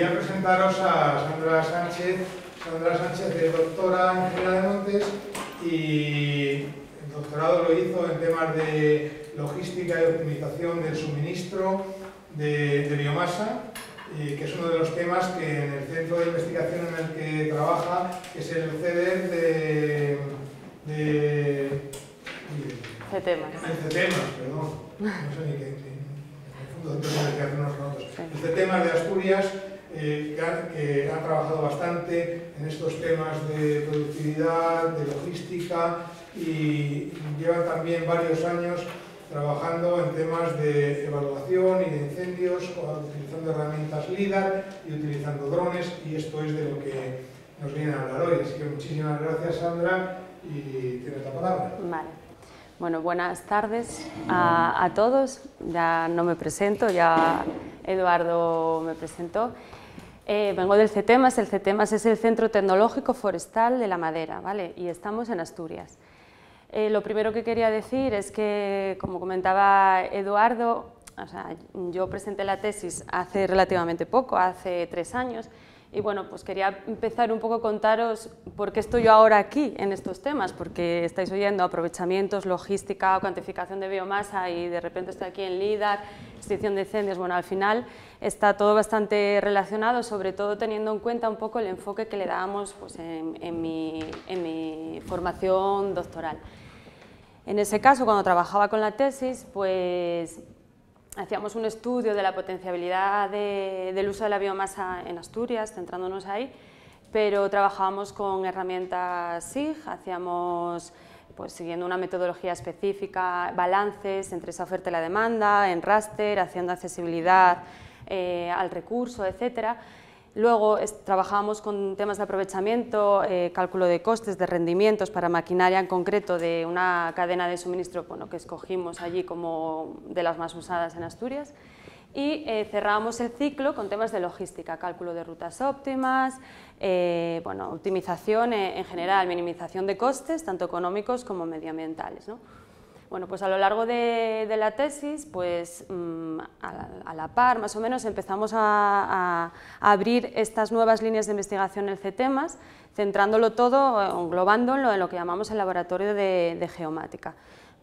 quería presentaros a Sandra Sánchez. Sandra Sánchez es doctora en Ingeniería de Montes y el doctorado lo hizo en temas de logística y optimización del suministro de, biomasa, que es uno de los temas que en el centro de investigación en el que trabaja, que es el CEDER de... de, CETEMAS. El CETEMAS, perdón. No sé ni qué. El CETEMAS de Asturias, eh, que, ha, trabajado bastante en estos temas de productividad, de logística y llevan también varios años trabajando en temas de evaluación y de incendios, utilizando herramientas LIDAR y utilizando drones, y esto es de lo que nos viene a hablar hoy. Así que muchísimas gracias, Sandra, y tienes la palabra. Vale. Bueno, buenas tardes a, a, todos. Ya no me presento, ya Eduardo me presentó. Eh, vengo del CETEMAS. El CETEMAS es el Centro Tecnológico Forestal de la Madera, ¿vale? Y estamos en Asturias. Eh, lo primero que quería decir es que, como comentaba Eduardo, yo presenté la tesis hace relativamente poco, hace tres años, y bueno, pues quería empezar un poco contaros por qué estoy yo ahora aquí en estos temas, porque estáis oyendo aprovechamientos, logística, cuantificación de biomasa y de repente estoy aquí en LIDAR, extinción de incendios. Bueno, al final está todo bastante relacionado, sobre todo teniendo en cuenta un poco el enfoque que le dábamos pues, en mi formación doctoral. En ese caso, cuando trabajaba con la tesis, pues hacíamos un estudio de la potenciabilidad del uso de la biomasa en Asturias, centrándonos ahí, pero trabajábamos con herramientas SIG, hacíamos, pues, siguiendo una metodología específica, balances entre esa oferta y la demanda, en raster, haciendo accesibilidad eh, al recurso, etcétera. Luego trabajábamos con temas de aprovechamiento, eh, cálculo de costes, de rendimientos para maquinaria en concreto de una cadena de suministro bueno, que escogimos allí como de las más usadas en Asturias. Y eh, cerrábamos el ciclo con temas de logística, cálculo de rutas óptimas, eh, bueno, optimización en general, minimización de costes, tanto económicos como medioambientales. ¿no? Bueno, pues a lo largo de, la tesis, pues mm, a, la, par, más o menos, empezamos a, abrir estas nuevas líneas de investigación en CETEMAS, centrándolo todo, englobándolo en lo que llamamos el laboratorio de, geomática.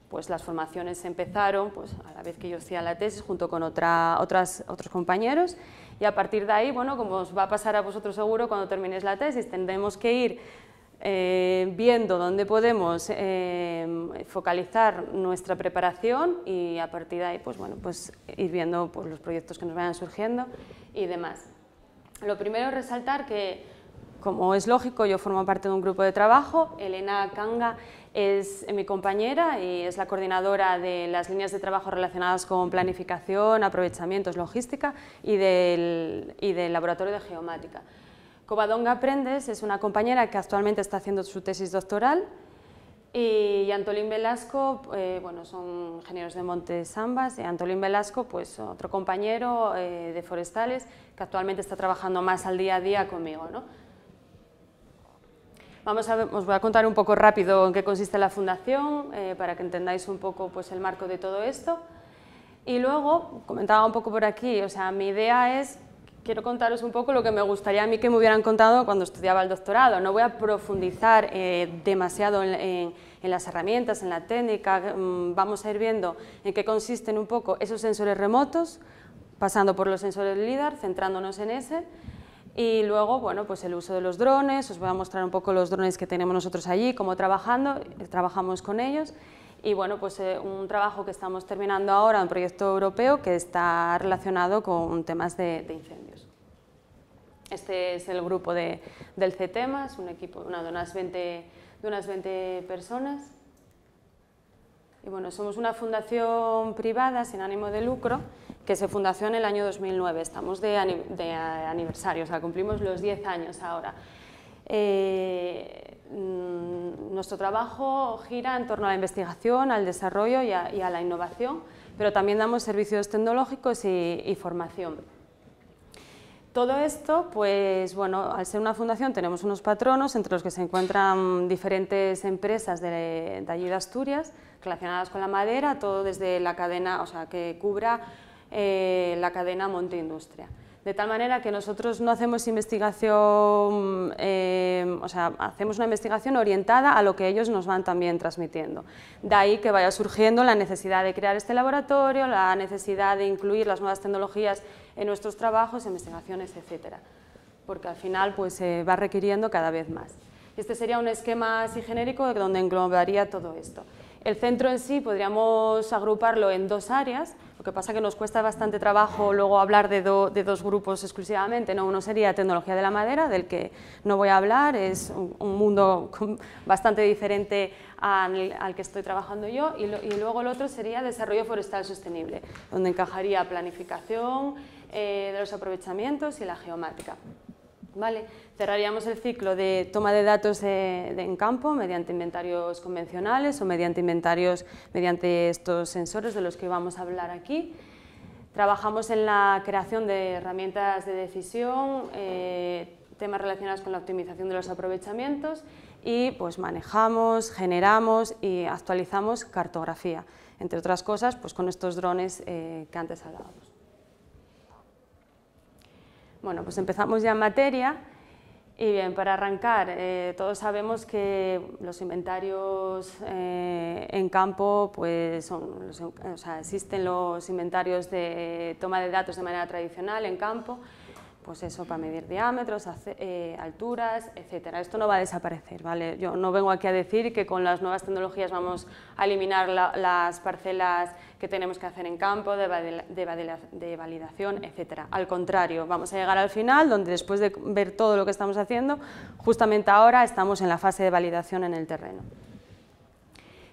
Pues las formaciones empezaron pues, a la vez que yo hacía la tesis junto con otra, otras, otros compañeros y a partir de ahí, bueno, como os va a pasar a vosotros seguro cuando terminéis la tesis, tendremos que ir eh, viendo dónde podemos eh, focalizar nuestra preparación y a partir de ahí pues, bueno, pues ir viendo pues, los proyectos que nos vayan surgiendo y demás. Lo primero es resaltar que, como es lógico, yo formo parte de un grupo de trabajo, Elena Kanga es mi compañera y es la coordinadora de las líneas de trabajo relacionadas con planificación, aprovechamientos, logística y del, y del laboratorio de geomática. Covadonga Aprendes es una compañera que actualmente está haciendo su tesis doctoral y Antolín Velasco, eh, bueno, son ingenieros de Montes ambas, y Antolín Velasco, pues otro compañero eh, de forestales que actualmente está trabajando más al día a día conmigo. ¿no? Vamos a os voy a contar un poco rápido en qué consiste la fundación, eh, para que entendáis un poco pues, el marco de todo esto. Y luego, comentaba un poco por aquí, o sea, mi idea es quiero contaros un poco lo que me gustaría a mí que me hubieran contado cuando estudiaba el doctorado. No voy a profundizar eh, demasiado en, las herramientas, en la técnica, mm, vamos a ir viendo en qué consisten un poco esos sensores remotos, pasando por los sensores LIDAR, centrándonos en ese, y luego, bueno, pues el uso de los drones, os voy a mostrar un poco los drones que tenemos nosotros allí, cómo trabajando, trabajamos con ellos, y bueno, pues eh, un trabajo que estamos terminando ahora, un proyecto europeo que está relacionado con temas de, incendios. Este es el grupo de, del CETEMAS, un equipo una, de, unas 20, de unas 20 personas. Y bueno, somos una fundación privada sin ánimo de lucro que se fundó en el año 2009. Estamos de, de aniversario, o sea, cumplimos los 10 años ahora. Eh, nuestro trabajo gira en torno a la investigación, al desarrollo y a, la innovación, pero también damos servicios tecnológicos y, formación. Todo esto, pues bueno, al ser una fundación tenemos unos patronos entre los que se encuentran diferentes empresas de, de Asturias relacionadas con la madera, todo desde la cadena, o sea, que cubra eh, la cadena Monte Industria. De tal manera que nosotros no hacemos investigación, eh, o sea, hacemos una investigación orientada a lo que ellos nos van también transmitiendo. De ahí que vaya surgiendo la necesidad de crear este laboratorio, la necesidad de incluir las nuevas tecnologías en nuestros trabajos, investigaciones, etcétera, porque al final pues, se va requiriendo cada vez más. Este sería un esquema así genérico donde englobaría todo esto. El centro en sí podríamos agruparlo en dos áreas, lo que pasa que nos cuesta bastante trabajo luego hablar de, dos grupos exclusivamente. ¿no? Uno sería tecnología de la madera, del que no voy a hablar, es un, mundo bastante diferente al, que estoy trabajando yo, y, luego el otro sería desarrollo forestal sostenible, donde encajaría planificación eh, de los aprovechamientos y la geomática. Cerraríamos el ciclo de toma de datos en campo mediante inventarios convencionales o mediante inventarios mediante estos sensores de los que vamos a hablar aquí. Trabajamos en la creación de herramientas de decisión, eh, temas relacionados con la optimización de los aprovechamientos y pues manejamos, generamos y actualizamos cartografía, entre otras cosas pues con estos drones eh, que antes hablábamos. Bueno, pues empezamos ya en materia. Y bien, para arrancar, eh, todos sabemos que los inventarios eh, en campo, pues son, o sea, existen los inventarios de toma de datos de manera tradicional en campo, pues eso, para medir diámetros, eh, alturas, etcétera. Esto no va a desaparecer, ¿vale? Yo no vengo aquí a decir que con las nuevas tecnologías vamos a eliminar las parcelas que tenemos que hacer en campo, de, de, validación, etcétera. Al contrario, vamos a llegar al final, donde después de ver todo lo que estamos haciendo, justamente ahora estamos en la fase de validación en el terreno.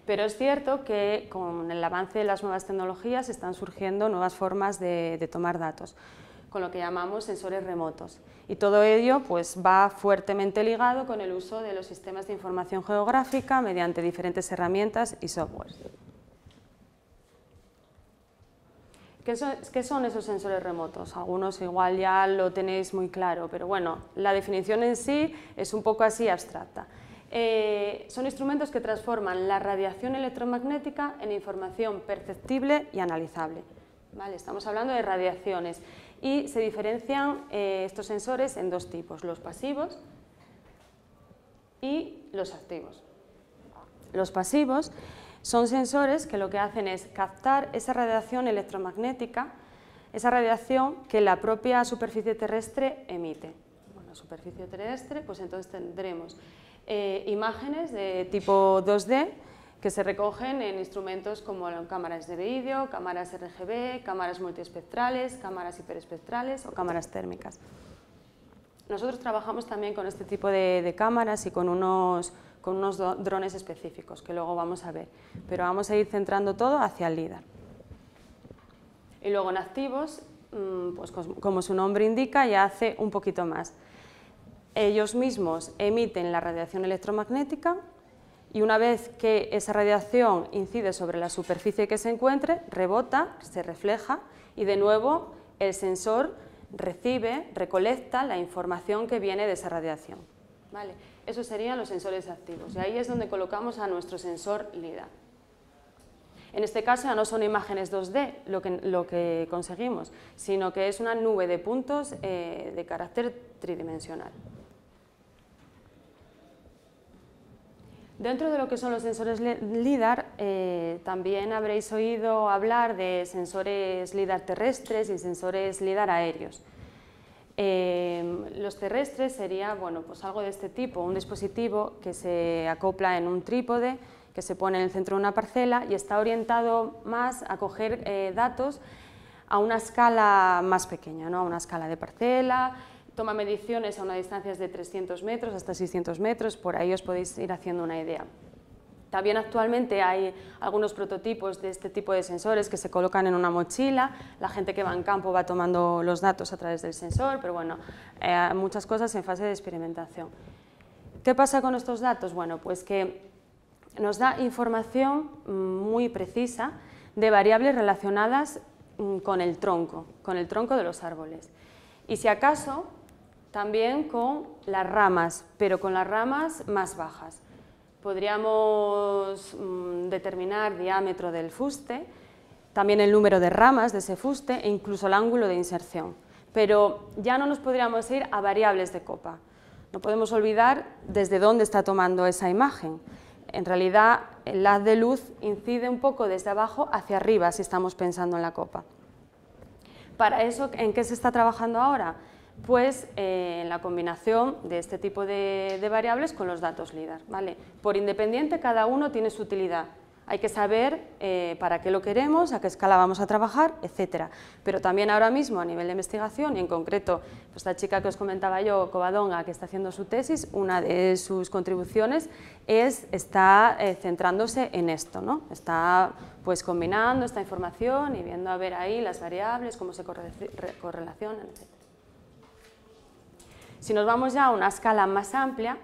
Pero es cierto que con el avance de las nuevas tecnologías están surgiendo nuevas formas de tomar datos con lo que llamamos sensores remotos. Y todo ello pues, va fuertemente ligado con el uso de los sistemas de información geográfica mediante diferentes herramientas y softwares. ¿Qué son, esos sensores remotos? Algunos igual ya lo tenéis muy claro, pero bueno, la definición en sí es un poco así abstracta. Eh, son instrumentos que transforman la radiación electromagnética en información perceptible y analizable. ¿Vale? Estamos hablando de radiaciones y se diferencian eh, estos sensores en dos tipos, los pasivos y los activos. Los pasivos son sensores que lo que hacen es captar esa radiación electromagnética, esa radiación que la propia superficie terrestre emite. Bueno, superficie terrestre, pues entonces tendremos eh, imágenes de tipo 2D que se recogen en instrumentos como cámaras de vídeo, cámaras RGB, cámaras multiespectrales, cámaras hiperespectrales o cámaras térmicas. Nosotros trabajamos también con este tipo de, cámaras y con unos, con unos drones específicos que luego vamos a ver, pero vamos a ir centrando todo hacia el LIDAR. Y luego en activos, mm, pues como su nombre indica, ya hace un poquito más. Ellos mismos emiten la radiación electromagnética y una vez que esa radiación incide sobre la superficie que se encuentre, rebota, se refleja y de nuevo el sensor recibe, recolecta la información que viene de esa radiación. ¿Vale? Esos serían los sensores activos y ahí es donde colocamos a nuestro sensor LIDAR. En este caso ya no son imágenes 2D lo que, lo que conseguimos, sino que es una nube de puntos eh, de carácter tridimensional. Dentro de lo que son los sensores LIDAR, eh, también habréis oído hablar de sensores LIDAR terrestres y sensores LIDAR aéreos. Eh, los terrestres sería bueno, pues algo de este tipo, un dispositivo que se acopla en un trípode, que se pone en el centro de una parcela y está orientado más a coger eh, datos a una escala más pequeña, ¿no? a una escala de parcela, toma mediciones a una distancia de 300 metros hasta 600 metros, por ahí os podéis ir haciendo una idea. También actualmente hay algunos prototipos de este tipo de sensores que se colocan en una mochila, la gente que va en campo va tomando los datos a través del sensor, pero bueno, eh, muchas cosas en fase de experimentación. ¿Qué pasa con estos datos? Bueno, pues que nos da información mm, muy precisa de variables relacionadas mm, con el tronco, con el tronco de los árboles. Y si acaso también con las ramas, pero con las ramas más bajas. Podríamos mm, determinar diámetro del fuste, también el número de ramas de ese fuste e incluso el ángulo de inserción. pero ya no nos podríamos ir a variables de copa. No podemos olvidar desde dónde está tomando esa imagen. En realidad, el haz de luz incide un poco desde abajo hacia arriba si estamos pensando en la copa. Para eso, ¿en qué se está trabajando ahora? Pues eh, la combinación de este tipo de, variables con los datos LIDAR. ¿vale? Por independiente, cada uno tiene su utilidad. Hay que saber eh, para qué lo queremos, a qué escala vamos a trabajar, etc. Pero también ahora mismo a nivel de investigación y en concreto pues, la chica que os comentaba yo, Covadonga, que está haciendo su tesis, una de sus contribuciones es, está eh, centrándose en esto, ¿no? está pues, combinando esta información y viendo a ver ahí las variables, cómo se correlacionan, etc. Si nos vamos ya a una escala más amplia,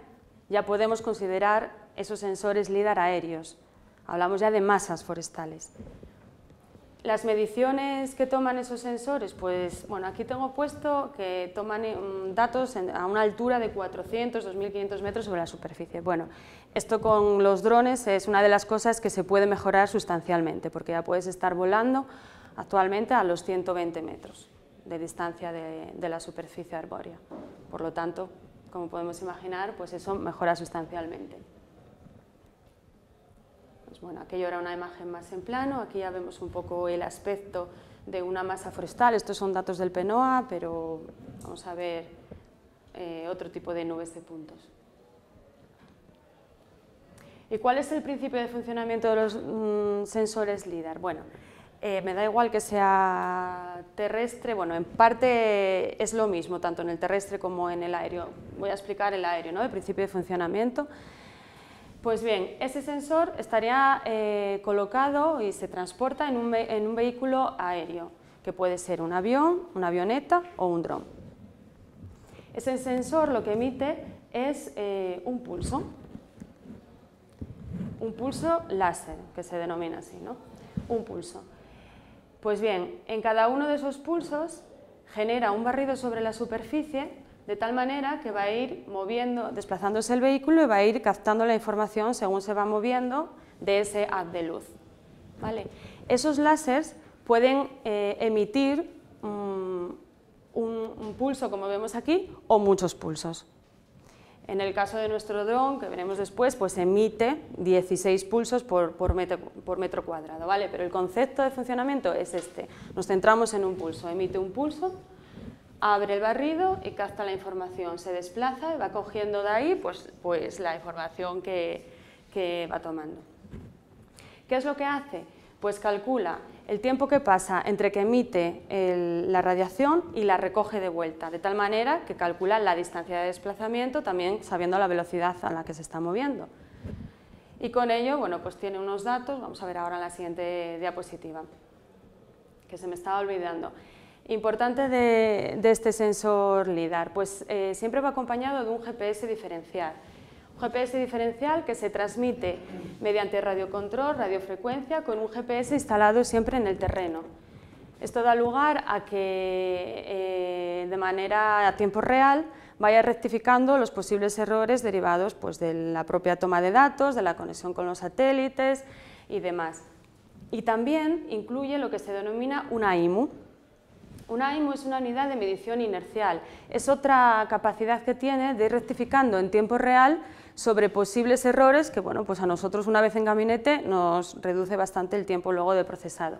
ya podemos considerar esos sensores LIDAR aéreos, Hablamos ya de masas forestales. Las mediciones que toman esos sensores, pues bueno, aquí tengo puesto que toman eh, datos a una altura de 400, 2500 metros sobre la superficie. Bueno, esto con los drones es una de las cosas que se puede mejorar sustancialmente, porque ya puedes estar volando actualmente a los 120 metros de distancia de, la superficie arbórea. Por lo tanto, como podemos imaginar, pues eso mejora sustancialmente. Pues bueno, aquello era una imagen más en plano, aquí ya vemos un poco el aspecto de una masa forestal, estos son datos del PENOA, pero vamos a ver eh, otro tipo de nubes de puntos. ¿Y cuál es el principio de funcionamiento de los mm, sensores LIDAR? Bueno, eh, me da igual que sea terrestre, bueno, en parte es lo mismo, tanto en el terrestre como en el aéreo. Voy a explicar el aéreo, ¿no? el principio de funcionamiento. Pues bien, ese sensor estaría eh, colocado y se transporta en un, vehículo aéreo, que puede ser un avión, una avioneta o un dron. Ese sensor lo que emite es eh, un pulso, un pulso láser, que se denomina así, ¿no? Un pulso. Pues bien, en cada uno de esos pulsos genera un barrido sobre la superficie de tal manera que va a ir moviendo, desplazándose el vehículo y va a ir captando la información según se va moviendo de ese haz de luz. ¿Vale? Esos láseres pueden eh, emitir mm, un, pulso, como vemos aquí, o muchos pulsos. En el caso de nuestro dron, que veremos después, pues emite 16 pulsos por, metro, por, metro, cuadrado, ¿vale? Pero el concepto de funcionamiento es este. Nos centramos en un pulso, emite un pulso, abre el barrido y capta la información, se desplaza y va cogiendo de ahí pues, pues la información que, va tomando. ¿Qué es lo que hace? Pues calcula el tiempo que pasa entre que emite la radiación y la recoge de vuelta, de tal manera que calcula la distancia de desplazamiento también sabiendo la velocidad a la que se está moviendo. Y con ello, bueno, pues tiene unos datos, vamos a ver ahora en la siguiente diapositiva, que se me estaba olvidando. Importante de, este sensor LIDAR, pues eh, siempre va acompañado de un GPS diferencial. GPS diferencial que se transmite mediante radiocontrol, radiofrecuencia, con un GPS instalado siempre en el terreno. Esto da lugar a que eh, de manera a tiempo real vaya rectificando los posibles errores derivados pues, de la propia toma de datos, de la conexión con los satélites y demás. Y también incluye lo que se denomina una IMU, un AIMU es una unidad de medición inercial. Es otra capacidad que tiene de ir rectificando en tiempo real sobre posibles errores que bueno, pues a nosotros una vez en gabinete nos reduce bastante el tiempo luego de procesado.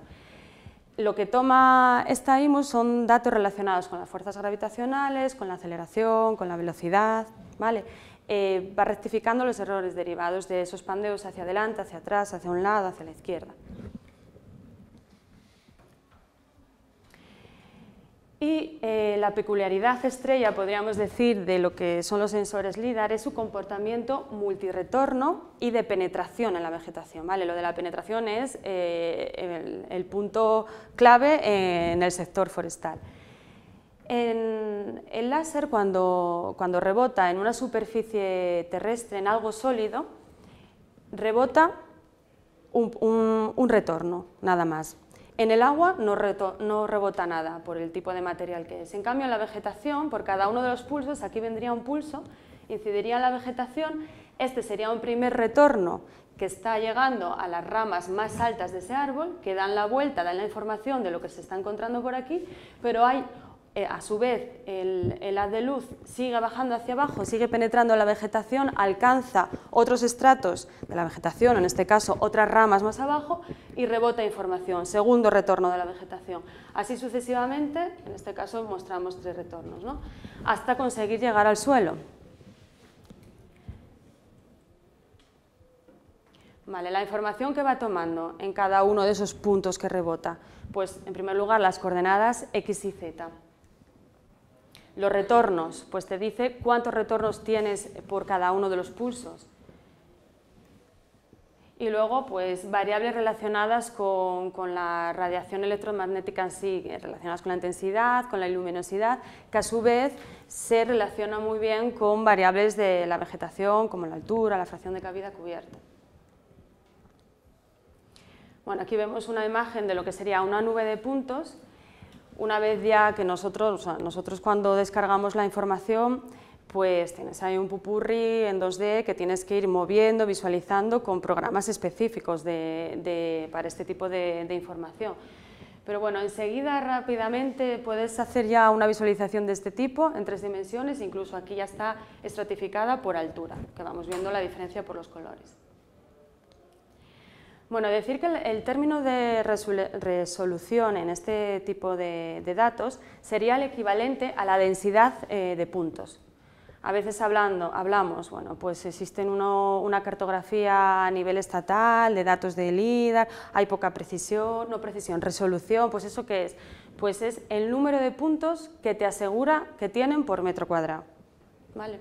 Lo que toma esta IMU son datos relacionados con las fuerzas gravitacionales, con la aceleración, con la velocidad, ¿vale? Eh, va rectificando los errores derivados de esos pandeos hacia adelante, hacia atrás, hacia un lado, hacia la izquierda. Y eh, la peculiaridad estrella, podríamos decir, de lo que son los sensores LIDAR es su comportamiento multiretorno y de penetración en la vegetación. ¿vale? Lo de la penetración es eh, el, punto clave en el sector forestal. el láser, cuando, rebota en una superficie terrestre, en algo sólido, rebota un retorno, nada más. En el agua no, rebota nada por el tipo de material que es. En cambio, en la vegetación, por cada uno de los pulsos, aquí vendría un pulso, incidiría en la vegetación, este sería un primer retorno que está llegando a las ramas más altas de ese árbol, que dan la vuelta, dan la información de lo que se está encontrando por aquí, pero hay eh, a su vez el, haz de luz sigue bajando hacia abajo, sigue penetrando la vegetación, alcanza otros estratos de la vegetación, en este caso otras ramas más abajo, y rebota información, segundo retorno de la vegetación. Así sucesivamente, en este caso mostramos tres retornos, hasta conseguir llegar al suelo. Vale, la información que va tomando en cada uno de esos puntos que rebota, pues en primer lugar las coordenadas x y z. Los retornos, pues te dice cuántos retornos tienes por cada uno de los pulsos. Y luego, pues variables relacionadas con, la radiación electromagnética en sí, relacionadas con la intensidad, con la luminosidad, que a su vez se relaciona muy bien con variables de la vegetación, como la altura, la fracción de cabida cubierta. Bueno, aquí vemos una imagen de lo que sería una nube de puntos una vez ya que nosotros, nosotros cuando descargamos la información, pues tienes ahí un pupurri en 2D que tienes que ir moviendo, visualizando con programas específicos para este tipo de, de, información. Pero bueno, enseguida rápidamente puedes hacer ya una visualización de este tipo en tres dimensiones, incluso aquí ya está estratificada por altura, que vamos viendo la diferencia por los colores. Bueno, decir que el, término de resolución en este tipo de, datos sería el equivalente a la densidad eh, de puntos. A veces hablando, hablamos, bueno, pues existe una cartografía a nivel estatal de datos de LIDAR, hay poca precisión, no precisión, resolución, pues eso qué es? Pues es el número de puntos que te asegura que tienen por metro cuadrado. ¿Vale?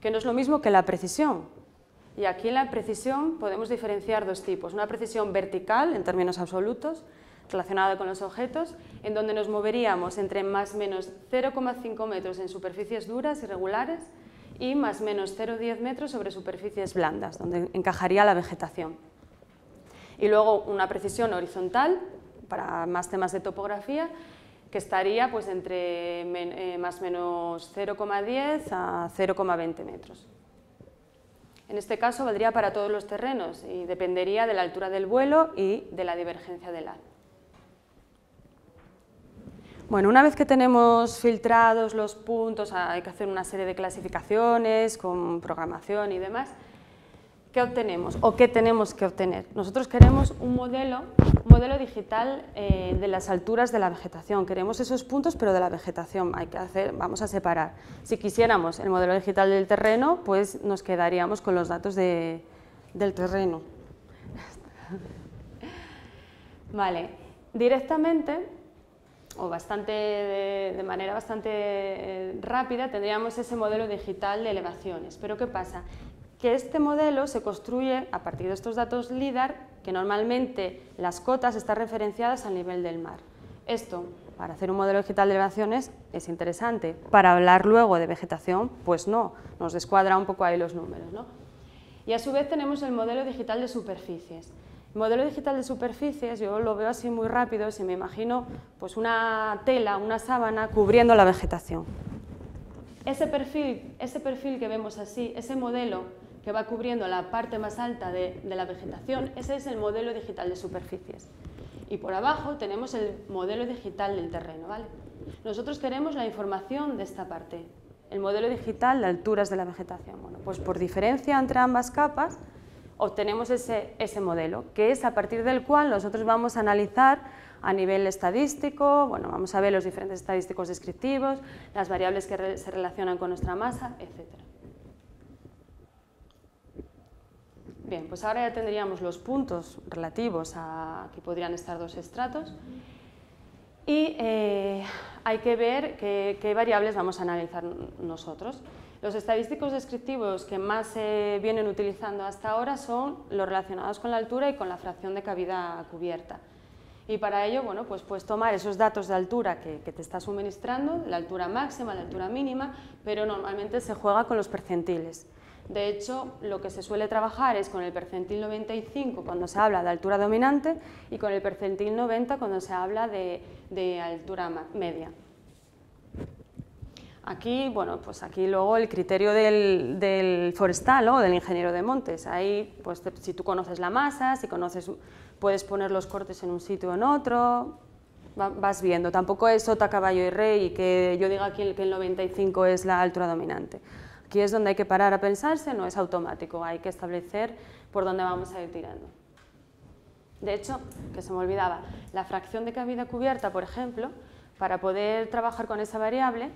Que no es lo mismo que la precisión, y aquí en la precisión podemos diferenciar dos tipos. Una precisión vertical, en términos absolutos, relacionada con los objetos, en donde nos moveríamos entre más o menos 0,5 metros en superficies duras y regulares y más o menos 0,10 metros sobre superficies blandas, donde encajaría la vegetación. Y luego una precisión horizontal, para más temas de topografía, que estaría pues, entre eh, más o menos 0,10 a 0,20 metros. En este caso valdría para todos los terrenos y dependería de la altura del vuelo y de la divergencia del ala. Bueno, una vez que tenemos filtrados los puntos, hay que hacer una serie de clasificaciones con programación y demás, ¿qué obtenemos o qué tenemos que obtener? Nosotros queremos un modelo, modelo digital eh, de las alturas de la vegetación. Queremos esos puntos, pero de la vegetación. Hay que hacer, vamos a separar. Si quisiéramos el modelo digital del terreno, pues nos quedaríamos con los datos del terreno. vale, directamente o bastante de, manera bastante eh, rápida tendríamos ese modelo digital de elevaciones. Pero ¿qué pasa? Que este modelo se construye a partir de estos datos LIDAR, que normalmente las cotas están referenciadas al nivel del mar. Esto, para hacer un modelo digital de elevaciones, es interesante. Para hablar luego de vegetación, pues no, nos descuadra un poco ahí los números. ¿no? Y a su vez tenemos el modelo digital de superficies. El modelo digital de superficies, yo lo veo así muy rápido, si me imagino pues una tela, una sábana cubriendo la vegetación. Ese perfil, ese perfil que vemos así, ese modelo que va cubriendo la parte más alta de, la vegetación, ese es el modelo digital de superficies. Y por abajo tenemos el modelo digital del terreno. ¿vale? Nosotros queremos la información de esta parte, el modelo digital de alturas de la vegetación. Bueno, pues por diferencia entre ambas capas obtenemos ese, ese modelo, que es a partir del cual nosotros vamos a analizar a nivel estadístico, bueno, vamos a ver los diferentes estadísticos descriptivos, las variables que se relacionan con nuestra masa, etc. Bien, pues ahora ya tendríamos los puntos relativos a que podrían estar dos estratos y eh, hay que ver qué, variables vamos a analizar nosotros. Los estadísticos descriptivos que más se vienen utilizando hasta ahora son los relacionados con la altura y con la fracción de cabida cubierta. Y para ello, bueno, pues puedes tomar esos datos de altura que, que, te está suministrando, la altura máxima, la altura mínima, pero normalmente se juega con los percentiles. De hecho, lo que se suele trabajar es con el percentil 95 cuando se habla de altura dominante y con el percentil 90 cuando se habla de, altura media. Aquí, bueno, pues aquí luego el criterio del, forestal o del ingeniero de montes. Ahí, pues si tú conoces la masa, si conoces, puedes poner los cortes en un sitio o en otro, vas viendo. Tampoco es sota, caballo y rey y que yo diga que el 95 es la altura dominante. Aquí es donde hay que parar a pensarse, no es automático, hay que establecer por dónde vamos a ir tirando. De hecho, que se me olvidaba, la fracción de cabida cubierta, por ejemplo, para poder trabajar con esa variable,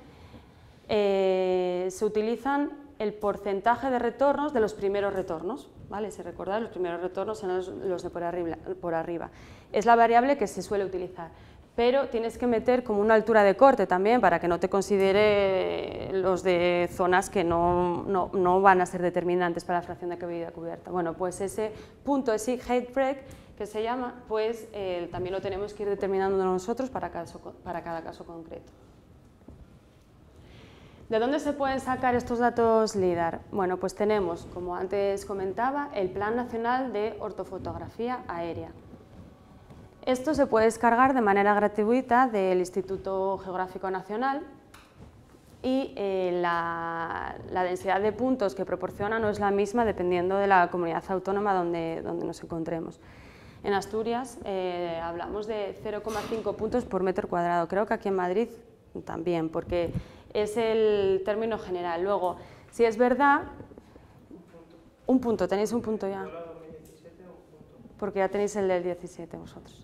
eh, se utilizan el porcentaje de retornos de los primeros retornos. ¿vale? Si recordáis, los primeros retornos son los, de por arriba, por arriba. Es la variable que se suele utilizar pero tienes que meter como una altura de corte también para que no te considere los de zonas que no, no, van a ser determinantes para la fracción de cabida cubierta. Bueno, pues ese punto, ese height break que se llama, pues eh, también lo tenemos que ir determinando nosotros para para cada caso concreto. ¿De dónde se pueden sacar estos datos LIDAR? Bueno, pues tenemos, como antes comentaba, el Plan Nacional de Ortofotografía Aérea. Esto se puede descargar de manera gratuita del Instituto Geográfico Nacional y eh, la, densidad de puntos que proporciona no es la misma dependiendo de la comunidad autónoma donde, donde nos encontremos. En Asturias eh, hablamos de 0,5 puntos por metro cuadrado. Creo que aquí en Madrid también, porque es el término general. Luego, si es verdad, un punto, tenéis un punto ya. Porque ya tenéis el del 17 vosotros.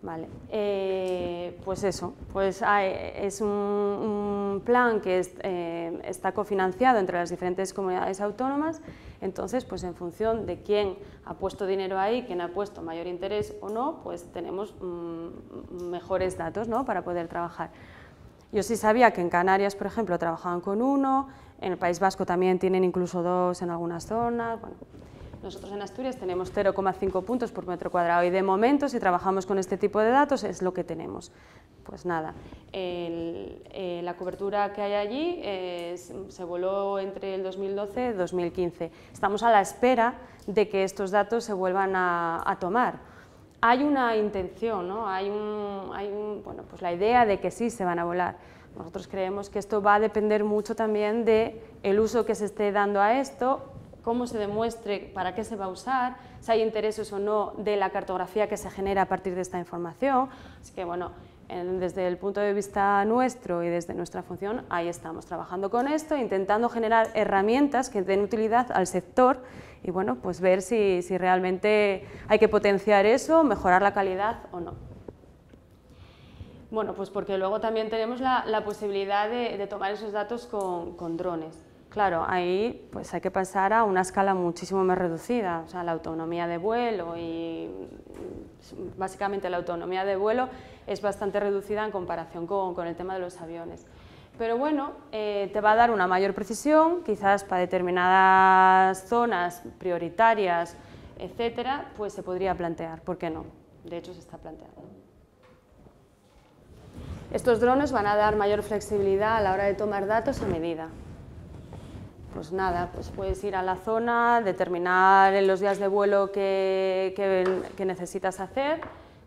Vale, eh, pues eso, pues es un, plan que eh, está cofinanciado entre las diferentes comunidades autónomas, entonces pues en función de quién ha puesto dinero ahí, quién ha puesto mayor interés o no, pues tenemos mm, mejores datos ¿no? para poder trabajar. Yo sí sabía que en Canarias, por ejemplo, trabajaban con uno, en el País Vasco también tienen incluso dos en algunas zonas. Bueno, nosotros en Asturias tenemos 0,5 puntos por metro cuadrado y de momento, si trabajamos con este tipo de datos, es lo que tenemos. Pues nada, eh, la cobertura que hay allí se voló entre el 2012 y 2015. Estamos a la espera de que estos datos se vuelvan a tomar hay una intención, ¿no? hay, un, bueno, pues la idea de que sí se van a volar. Nosotros creemos que esto va a depender mucho también del el uso que se esté dando a esto, cómo se demuestre para qué se va a usar, si hay intereses o no de la cartografía que se genera a partir de esta información. Así que bueno, desde el punto de vista nuestro y desde nuestra función, ahí estamos trabajando con esto, intentando generar herramientas que den utilidad al sector y bueno, pues ver si, realmente hay que potenciar eso, mejorar la calidad o no. Bueno, pues porque luego también tenemos la, posibilidad de, tomar esos datos con, drones. Claro, ahí pues hay que pasar a una escala muchísimo más reducida, o sea, la autonomía de vuelo y básicamente la autonomía de vuelo es bastante reducida en comparación con el tema de los aviones. Pero bueno, eh, te va a dar una mayor precisión, quizás para determinadas zonas prioritarias, etcétera, pues se podría plantear, ¿por qué no? De hecho, se está planteando. Estos drones van a dar mayor flexibilidad a la hora de tomar datos a medida. Pues nada, pues puedes ir a la zona, determinar en los días de vuelo que, necesitas hacer,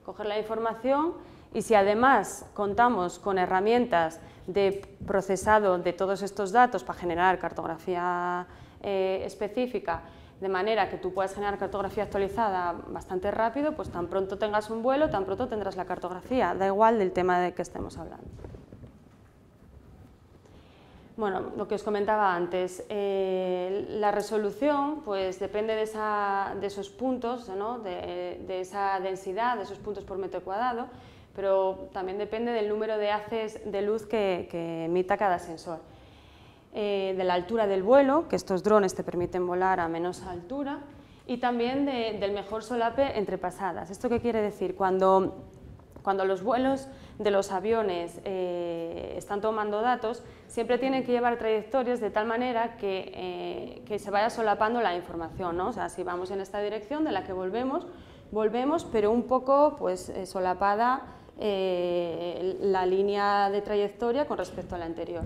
coger la información y si además contamos con herramientas de procesado de todos estos datos para generar cartografía eh, específica, de manera que tú puedas generar cartografía actualizada bastante rápido, pues tan pronto tengas un vuelo, tan pronto tendrás la cartografía, da igual del tema de que estemos hablando. Bueno, lo que os comentaba antes, eh, la resolución pues depende de, esos puntos, de, esa densidad, de esos puntos por metro cuadrado, pero también depende del número de haces de luz que, emita cada sensor. Eh, de la altura del vuelo, que estos drones te permiten volar a menos altura, y también del mejor solape entre pasadas. ¿Esto qué quiere decir? Cuando, cuando los vuelos de los aviones eh, están tomando datos, siempre tienen que llevar trayectorias de tal manera que, eh, que se vaya solapando la información. ¿no? O sea, si vamos en esta dirección de la que volvemos, volvemos, pero un poco pues, solapada eh, la línea de trayectoria con respecto a la anterior.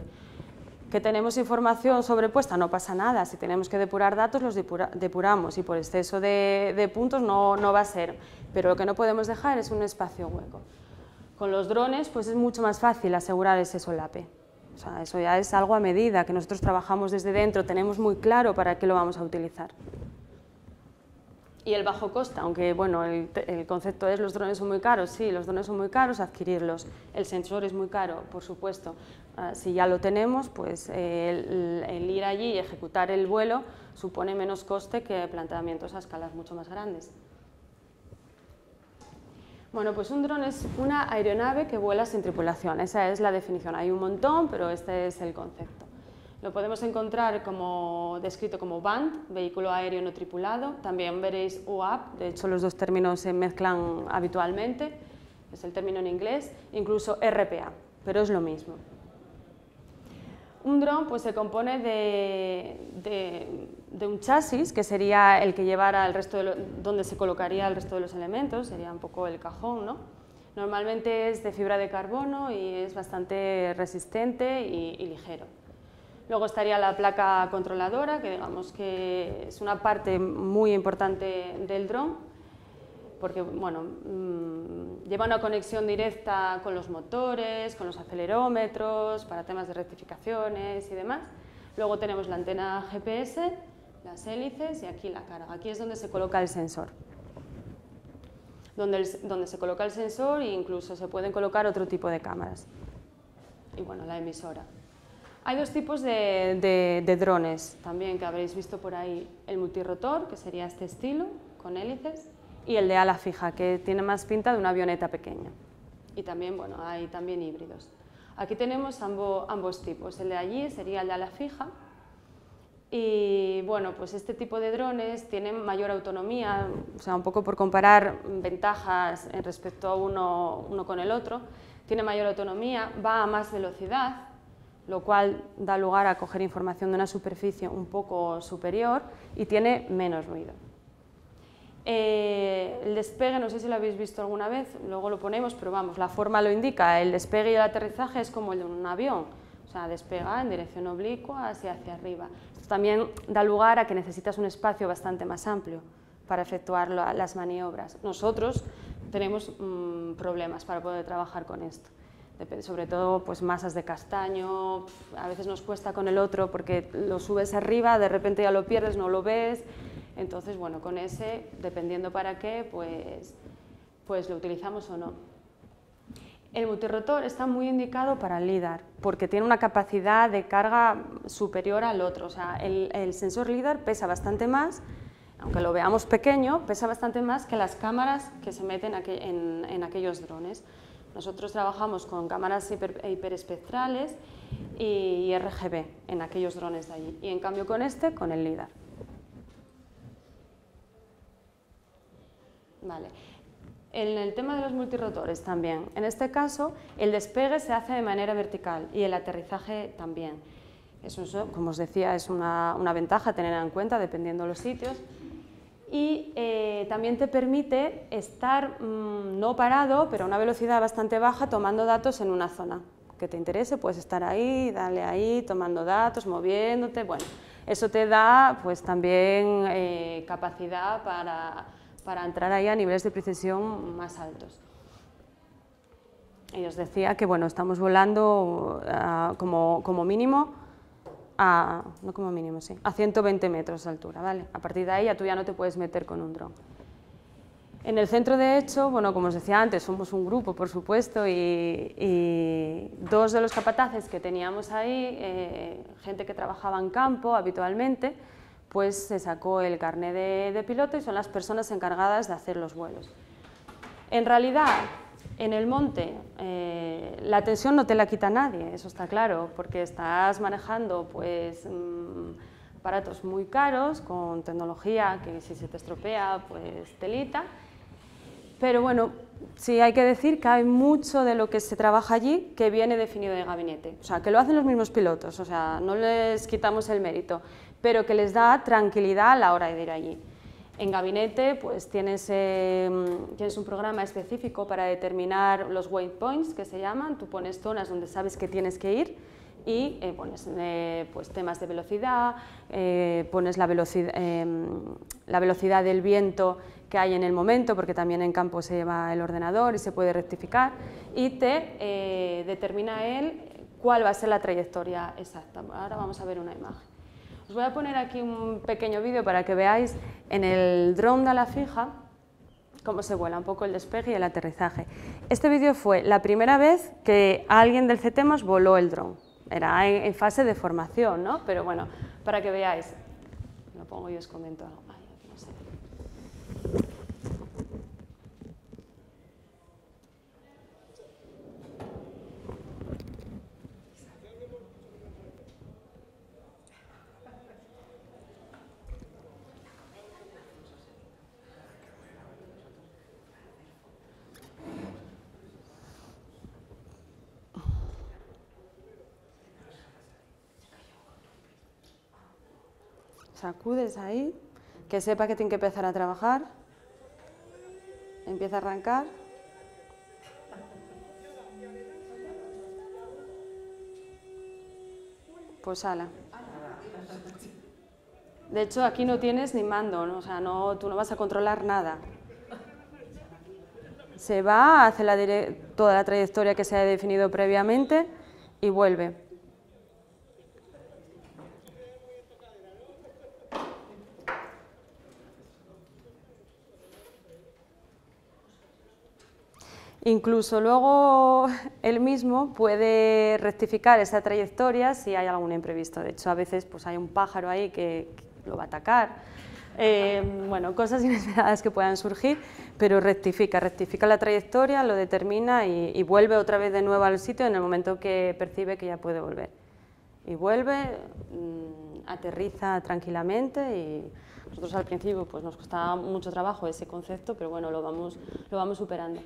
Que tenemos información sobrepuesta, no pasa nada, si tenemos que depurar datos los depuramos y por exceso de, puntos no, no va a ser, pero lo que no podemos dejar es un espacio hueco. Con los drones pues es mucho más fácil asegurar ese solape. Eso ya es algo a medida, que nosotros trabajamos desde dentro, tenemos muy claro para qué lo vamos a utilizar. y el bajo coste, aunque bueno, el, concepto es los drones son muy caros, sí, los drones son muy caros, adquirirlos. El sensor es muy caro, por supuesto. Ah, si ya lo tenemos, pues el, el, ir allí y ejecutar el vuelo supone menos coste que planteamientos a escalas mucho más grandes. Bueno, pues un dron es una aeronave que vuela sin tripulación, esa es la definición. Hay un montón, pero este es el concepto. Lo podemos encontrar como, descrito como BAND, vehículo aéreo no tripulado. También veréis UAP, de hecho los dos términos se mezclan habitualmente, es el término en inglés, incluso RPA, pero es lo mismo. Un dron pues, se compone de, un chasis, que sería el que llevara el resto de donde se colocaría el resto de los elementos, sería un poco el cajón, ¿no? Normalmente es de fibra de carbono y es bastante resistente y ligero. Luego estaría la placa controladora, que digamos que es una parte muy importante del dron, porque bueno, mm, lleva una conexión directa con los motores, con los acelerómetros, para temas de rectificaciones y demás. Luego tenemos la antena GPS, las hélices y aquí la carga. Aquí es donde se coloca el sensor. Donde, donde se coloca el sensor e incluso se pueden colocar otro tipo de cámaras. Y bueno, la emisora. Hay dos tipos de, drones también que habréis visto por ahí. El multirotor, que sería este estilo, con hélices, y el de ala fija, que tiene más pinta de una avioneta pequeña. Y también, bueno, hay también híbridos. Aquí tenemos ambos tipos. El de allí sería el de ala fija, y bueno, pues este tipo de drones tienen mayor autonomía, o sea, un poco por comparar ventajas respecto a uno, con el otro, tiene mayor autonomía, va a más velocidad, lo cual da lugar a coger información de una superficie un poco superior y tiene menos ruido. Eh, el despegue, no sé si lo habéis visto alguna vez, luego lo ponemos, pero vamos, la forma lo indica, el despegue y el aterrizaje es como el de un avión, o sea, despega en dirección oblicua hacia, hacia arriba. También da lugar a que necesitas un espacio bastante más amplio para efectuar las maniobras. Nosotros tenemos mm, problemas para poder trabajar con esto sobre todo pues masas de castaño, a veces nos cuesta con el otro porque lo subes arriba, de repente ya lo pierdes, no lo ves, entonces bueno, con ese, dependiendo para qué, pues, pues lo utilizamos o no. El multirotor está muy indicado para el LIDAR porque tiene una capacidad de carga superior al otro, o sea, el, sensor LIDAR pesa bastante más, aunque lo veamos pequeño, pesa bastante más que las cámaras que se meten en aquellos drones. Nosotros trabajamos con cámaras hiperespectrales y RGB en aquellos drones de allí, y en cambio con este, con el LIDAR. Vale. En el tema de los multirotores también, en este caso el despegue se hace de manera vertical y el aterrizaje también. Eso, como os decía, es una, una ventaja tener en cuenta dependiendo de los sitios. Y eh, también te permite estar mm, no parado, pero a una velocidad bastante baja, tomando datos en una zona. Que te interese, puedes estar ahí, darle ahí, tomando datos, moviéndote, bueno, eso te da pues también eh, capacidad para, para, entrar ahí a niveles de precisión más altos. Y os decía que bueno, estamos volando ah, como, mínimo a, no como mínimo, sí, a 120 metros de altura, ¿vale? A partir de ahí ya tú ya no te puedes meter con un dron. En el centro, de hecho, bueno, como os decía antes, somos un grupo, por supuesto, y, dos de los capataces que teníamos ahí, eh, gente que trabajaba en campo habitualmente, pues se sacó el carnet de, de piloto y son las personas encargadas de hacer los vuelos. En realidad, en el monte, eh, la tensión no te la quita nadie, eso está claro, porque estás manejando pues, mm, aparatos muy caros, con tecnología que si se te estropea, pues telita. Pero bueno, sí hay que decir que hay mucho de lo que se trabaja allí que viene definido de gabinete, o sea, que lo hacen los mismos pilotos, o sea, no les quitamos el mérito, pero que les da tranquilidad a la hora de ir allí. En gabinete pues tienes, em, tienes un programa específico para determinar los waypoints que se llaman, tú pones zonas donde sabes que tienes que ir y eh, pones eh, pues, temas de velocidad, eh, pones la, velocidad, em, la velocidad del viento que hay en el momento, porque también en campo se lleva el ordenador y se puede rectificar, y te determina él cuál va a ser la trayectoria exacta. Ahora vamos a ver una imagen. Os voy a poner aquí un pequeño vídeo para que veáis en el dron de la fija cómo se vuela un poco el despegue y el aterrizaje. Este vídeo fue la primera vez que alguien del CETEMOS voló el dron. Era en, fase de formación, ¿no? Pero bueno, para que veáis. Lo pongo y os comento algo. Sacudes ahí, que sepa que tiene que empezar a trabajar, empieza a arrancar. Pues ala. De hecho, aquí no tienes ni mando, o sea, no, tú no vas a controlar nada. Se va, hace toda la trayectoria que se ha definido previamente y vuelve. Incluso luego él mismo puede rectificar esa trayectoria si hay algún imprevisto. De hecho, a veces pues, hay un pájaro ahí que, lo va a atacar. Eh, bueno, cosas inesperadas que puedan surgir, pero rectifica, rectifica la trayectoria, lo determina y, vuelve otra vez de nuevo al sitio en el momento que percibe que ya puede volver. Y vuelve, mm, aterriza tranquilamente y nosotros al principio pues, nos costaba mucho trabajo ese concepto, pero bueno, lo vamos superando.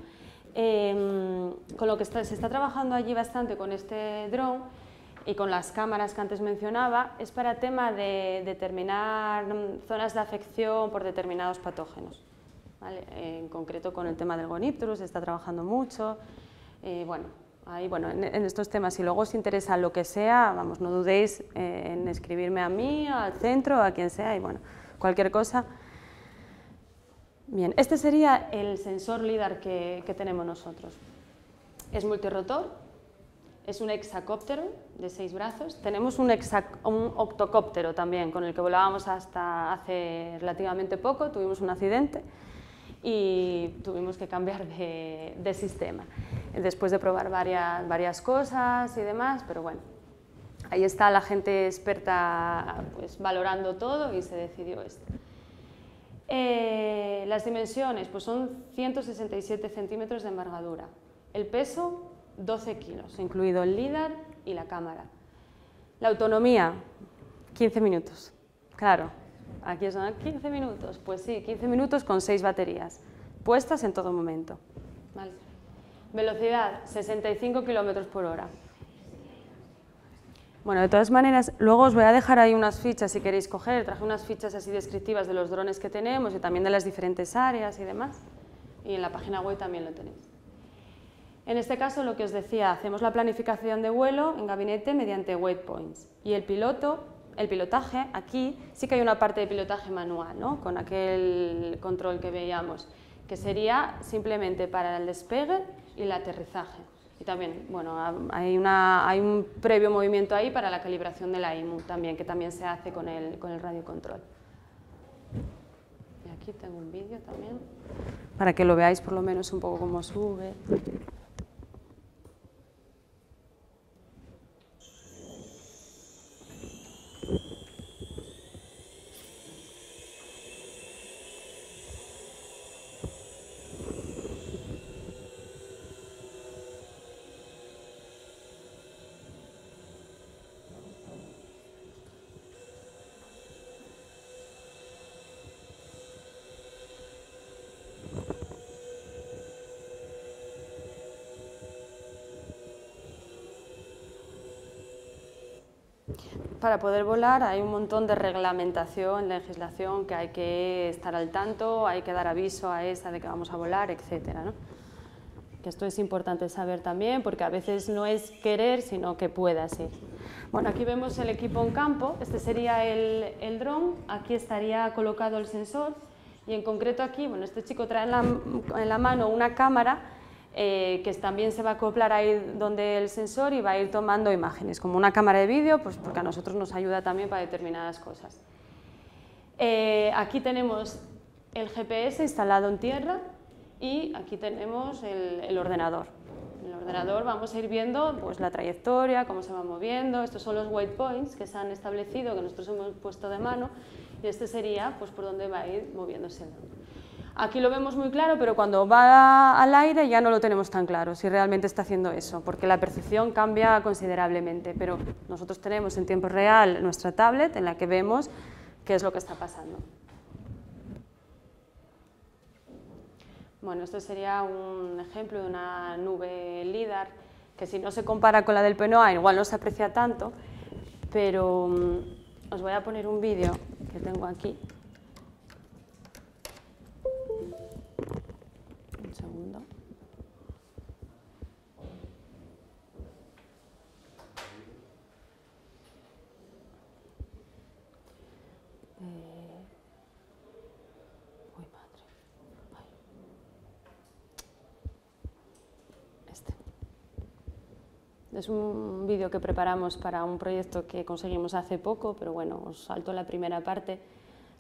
Em, con lo que se está trabajando allí bastante con este dron y con las cámaras que antes mencionaba, es para tema de determinar zonas de afección por determinados patógenos. En concreto con el tema del Gonipterus se está trabajando mucho. Eh, bueno, ahí, bueno, en, estos temas, si luego os interesa lo que sea, vamos, no dudéis eh, en escribirme a mí, al centro, a quien sea, y bueno, cualquier cosa. Bien, este sería el sensor LIDAR que, tenemos nosotros. Es multirotor, es un hexacóptero de seis brazos. Tenemos un, un, octocóptero también, con el que volábamos hasta hace relativamente poco, tuvimos un accidente y tuvimos que cambiar de, sistema. Después de probar varias, varias cosas y demás, pero bueno, ahí está la gente experta pues, valorando todo y se decidió este. Eh, las dimensiones pues son 167 centímetros de envergadura. El peso, 12 kilos, incluido el LIDAR y la cámara. La autonomía, 15 minutos. Claro, aquí son 15 minutos. Pues sí, 15 minutos con 6 baterías, puestas en todo momento. Velocidad, 65 kilómetros por hora. Bueno, de todas maneras, luego os voy a dejar ahí unas fichas si queréis coger. Traje unas fichas así descriptivas de los drones que tenemos y también de las diferentes áreas y demás. Y en la página web también lo tenéis. En este caso, lo que os decía, hacemos la planificación de vuelo en gabinete mediante waypoints. Y el piloto, el pilotaje, aquí sí que hay una parte de pilotaje manual, ¿no? con aquel control que veíamos, que sería simplemente para el despegue y el aterrizaje. Y también, bueno, hay, una, hay un previo movimiento ahí para la calibración de la IMU también, que también se hace con el, con el radiocontrol. Y aquí tengo un vídeo también, para que lo veáis por lo menos un poco cómo sube. Para poder volar hay un montón de reglamentación, legislación que hay que estar al tanto, hay que dar aviso a esa de que vamos a volar, etc. Que esto es importante saber también porque a veces no es querer, sino que pueda ser. Bueno, aquí vemos el equipo en campo, este sería el, el dron, aquí estaría colocado el sensor y en concreto aquí, bueno, este chico trae en la, en la mano una cámara eh, que también se va a acoplar ahí donde el sensor y va a ir tomando imágenes, como una cámara de vídeo, pues porque a nosotros nos ayuda también para determinadas cosas. Eh, aquí tenemos el GPS instalado en tierra y aquí tenemos el, ordenador. En el ordenador vamos a ir viendo pues, la trayectoria, cómo se va moviendo, estos son los waypoints que se han establecido, que nosotros hemos puesto de mano, y este sería pues, por dónde va a ir moviéndose el. Aquí lo vemos muy claro, pero cuando va al aire ya no lo tenemos tan claro, si realmente está haciendo eso, porque la percepción cambia considerablemente, pero nosotros tenemos en tiempo real nuestra tablet en la que vemos qué es lo que está pasando. Bueno, esto sería un ejemplo de una nube LIDAR, que si no se compara con la del PNOA igual no se aprecia tanto, pero mm, os voy a poner un vídeo que tengo aquí. Un segundo. Eh, este. Es un vídeo que preparamos para un proyecto que conseguimos hace poco, pero bueno, os salto la primera parte.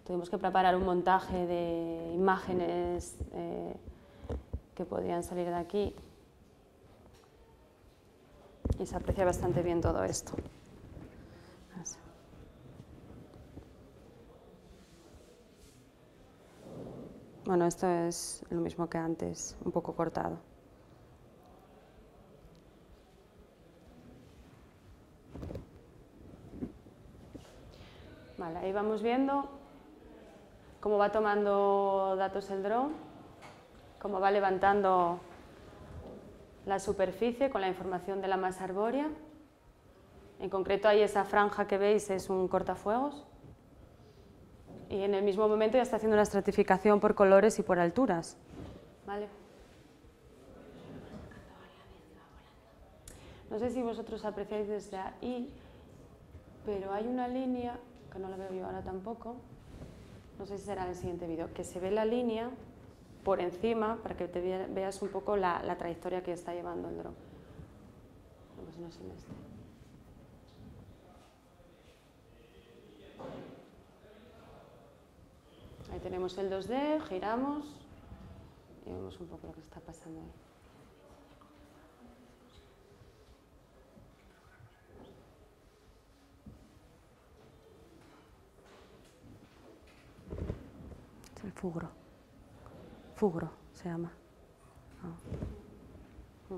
Tuvimos que preparar un montaje de imágenes eh, que podían salir de aquí y se aprecia bastante bien todo esto. Bueno, esto es lo mismo que antes, un poco cortado. Vale, ahí vamos viendo cómo va tomando datos el dron, cómo va levantando la superficie con la información de la masa arbórea. En concreto, ahí esa franja que veis es un cortafuegos y en el mismo momento ya está haciendo una estratificación por colores y por alturas. ¿Vale? No sé si vosotros apreciáis desde ahí, pero hay una línea, que no la veo yo ahora tampoco, no sé si será en el siguiente vídeo, que se ve la línea por encima para que te veas un poco la, trayectoria que está llevando el dron. Pues no sé este. Ahí tenemos el 2D, giramos y vemos un poco lo que está pasando ahí. Es el fugro. Fugro se llama. Mm.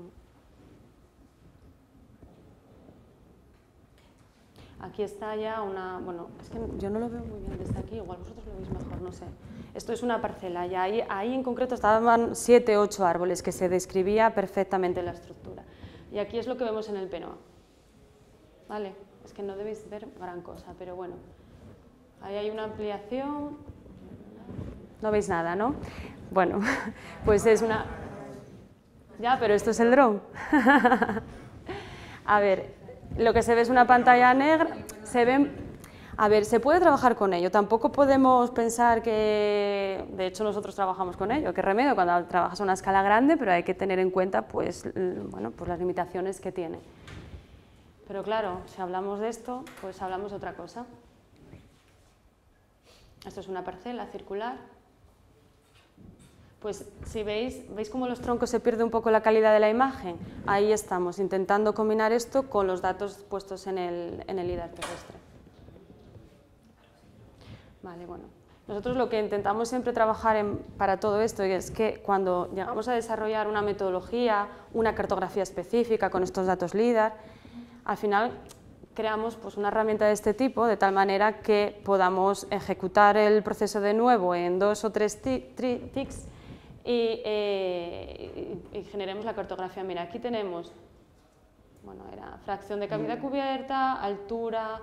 Aquí está ya una, bueno, es que yo no lo veo muy bien desde aquí, igual vosotros lo veis mejor, no sé. Esto es una parcela y ahí, ahí en concreto estaban siete, ocho árboles que se describía perfectamente la estructura. Y aquí es lo que vemos en el penoa. ¿Vale? Es que no debéis ver gran cosa, pero bueno. Ahí hay una ampliación. No veis nada, ¿no? Bueno, pues es una... Ya, pero esto es el dron. A ver, lo que se ve es una pantalla negra, se ven... A ver, se puede trabajar con ello, tampoco podemos pensar que, de hecho nosotros trabajamos con ello, que remedio cuando trabajas a una escala grande, pero hay que tener en cuenta pues, bueno, pues las limitaciones que tiene. Pero claro, si hablamos de esto, pues hablamos de otra cosa. Esto es una parcela circular, pues si veis, ¿veis cómo los troncos se pierde un poco la calidad de la imagen? Ahí estamos, intentando combinar esto con los datos puestos en el, en el LIDAR terrestre. Vale, bueno. Nosotros lo que intentamos siempre trabajar para todo esto es que cuando llegamos a desarrollar una metodología, una cartografía específica con estos datos LIDAR, al final creamos pues, una herramienta de este tipo de tal manera que podamos ejecutar el proceso de nuevo en dos o tres tics eh, y, generemos la cartografía. Mira, aquí tenemos, bueno, era fracción de cavidad cubierta, altura,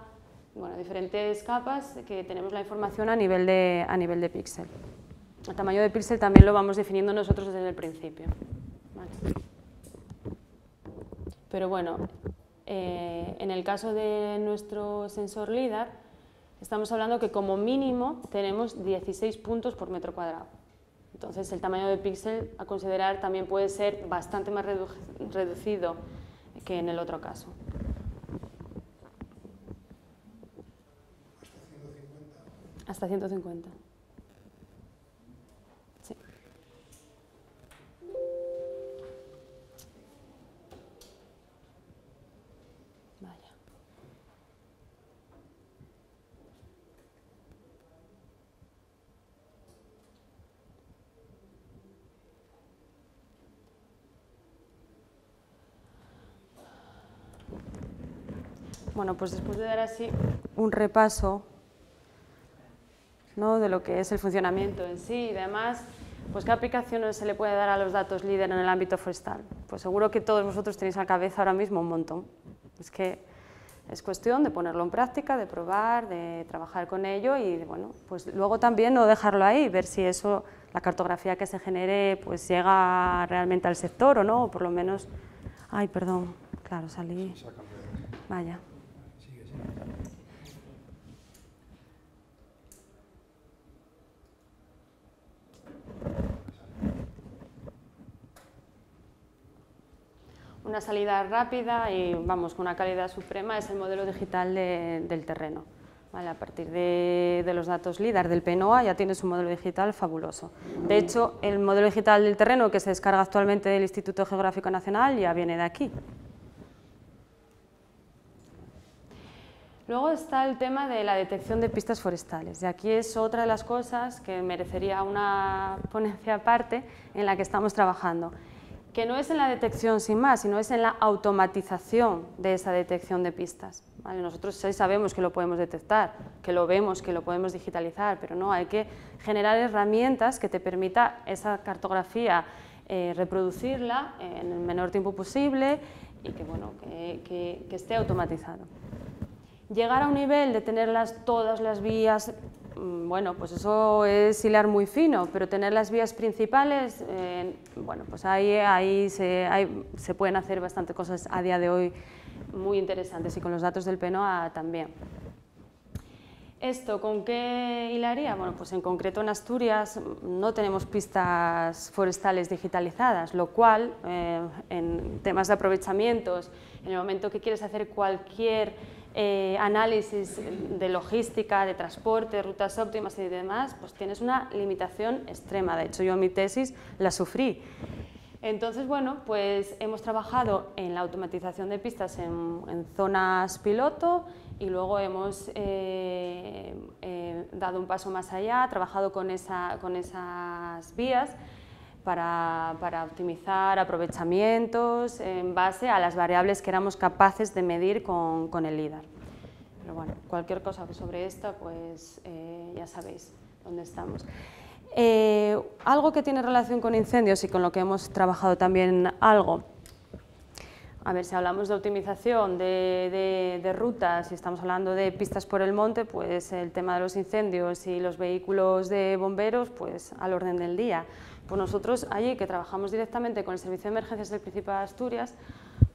bueno, diferentes capas que tenemos la información a nivel de, a nivel de píxel. El tamaño de píxel también lo vamos definiendo nosotros desde el principio. Pero bueno, eh, en el caso de nuestro sensor LIDAR, estamos hablando que como mínimo tenemos 16 puntos por metro cuadrado. Entonces el tamaño de píxel a considerar también puede ser bastante más reducido que en el otro caso. Hasta 150. Hasta 150. Bueno, pues después de dar así un repaso ¿no? de lo que es el funcionamiento en sí y demás, pues qué aplicaciones se le puede dar a los datos líder en el ámbito forestal. Pues seguro que todos vosotros tenéis a la cabeza ahora mismo un montón. Es que es cuestión de ponerlo en práctica, de probar, de trabajar con ello y bueno, pues luego también no dejarlo ahí, ver si eso, la cartografía que se genere, pues llega realmente al sector o no, o por lo menos... Ay, perdón, claro, salí... Vaya. Una salida rápida y vamos con una calidad suprema es el modelo digital del terreno. a partir de, los datos LIDAR del PNOA ya tienes un modelo digital fabuloso. De hecho, el modelo digital del terreno que se descarga actualmente del Instituto Geográfico Nacional ya viene de aquí. Luego está el tema de la detección de pistas forestales y aquí es otra de las cosas que merecería una ponencia aparte en la que estamos trabajando, que no es en la detección sin más, sino es en la automatización de esa detección de pistas. Nosotros sí sabemos que lo podemos detectar, que lo vemos, que lo podemos digitalizar, pero no, hay que generar herramientas que te permita esa cartografía eh, reproducirla en el menor tiempo posible y que, esté automatizado. Llegar a un nivel de tenerlas todas las vías, mm, bueno, pues eso es hilar muy fino, pero tener las vías principales, eh, bueno, pues ahí, ahí se, pueden hacer bastante cosas a día de hoy muy interesantes y con los datos del PNOA también. ¿Esto con qué hilaría? Bueno, pues en concreto en Asturias no tenemos pistas forestales digitalizadas, lo cual eh, en temas de aprovechamientos, en el momento que quieres hacer cualquier eh, análisis de logística, de transporte, rutas óptimas y demás, pues tienes una limitación extrema. De hecho, yo mi tesis la sufrí. Entonces, bueno, pues hemos trabajado en la automatización de pistas en, zonas piloto y luego hemos eh, eh, dado un paso más allá, trabajado con, esa, con esas vías para, optimizar aprovechamientos en base a las variables que éramos capaces de medir con, el LIDAR. Pero bueno, cualquier cosa sobre esta, pues eh, ya sabéis dónde estamos. Eh, algo que tiene relación con incendios y con lo que hemos trabajado también algo, a ver, si hablamos de optimización de, de, rutas y estamos hablando de pistas por el monte, pues el tema de los incendios y los vehículos de bomberos, pues al orden del día. Pues nosotros allí, que trabajamos directamente con el Servicio de Emergencias del Principado de Asturias,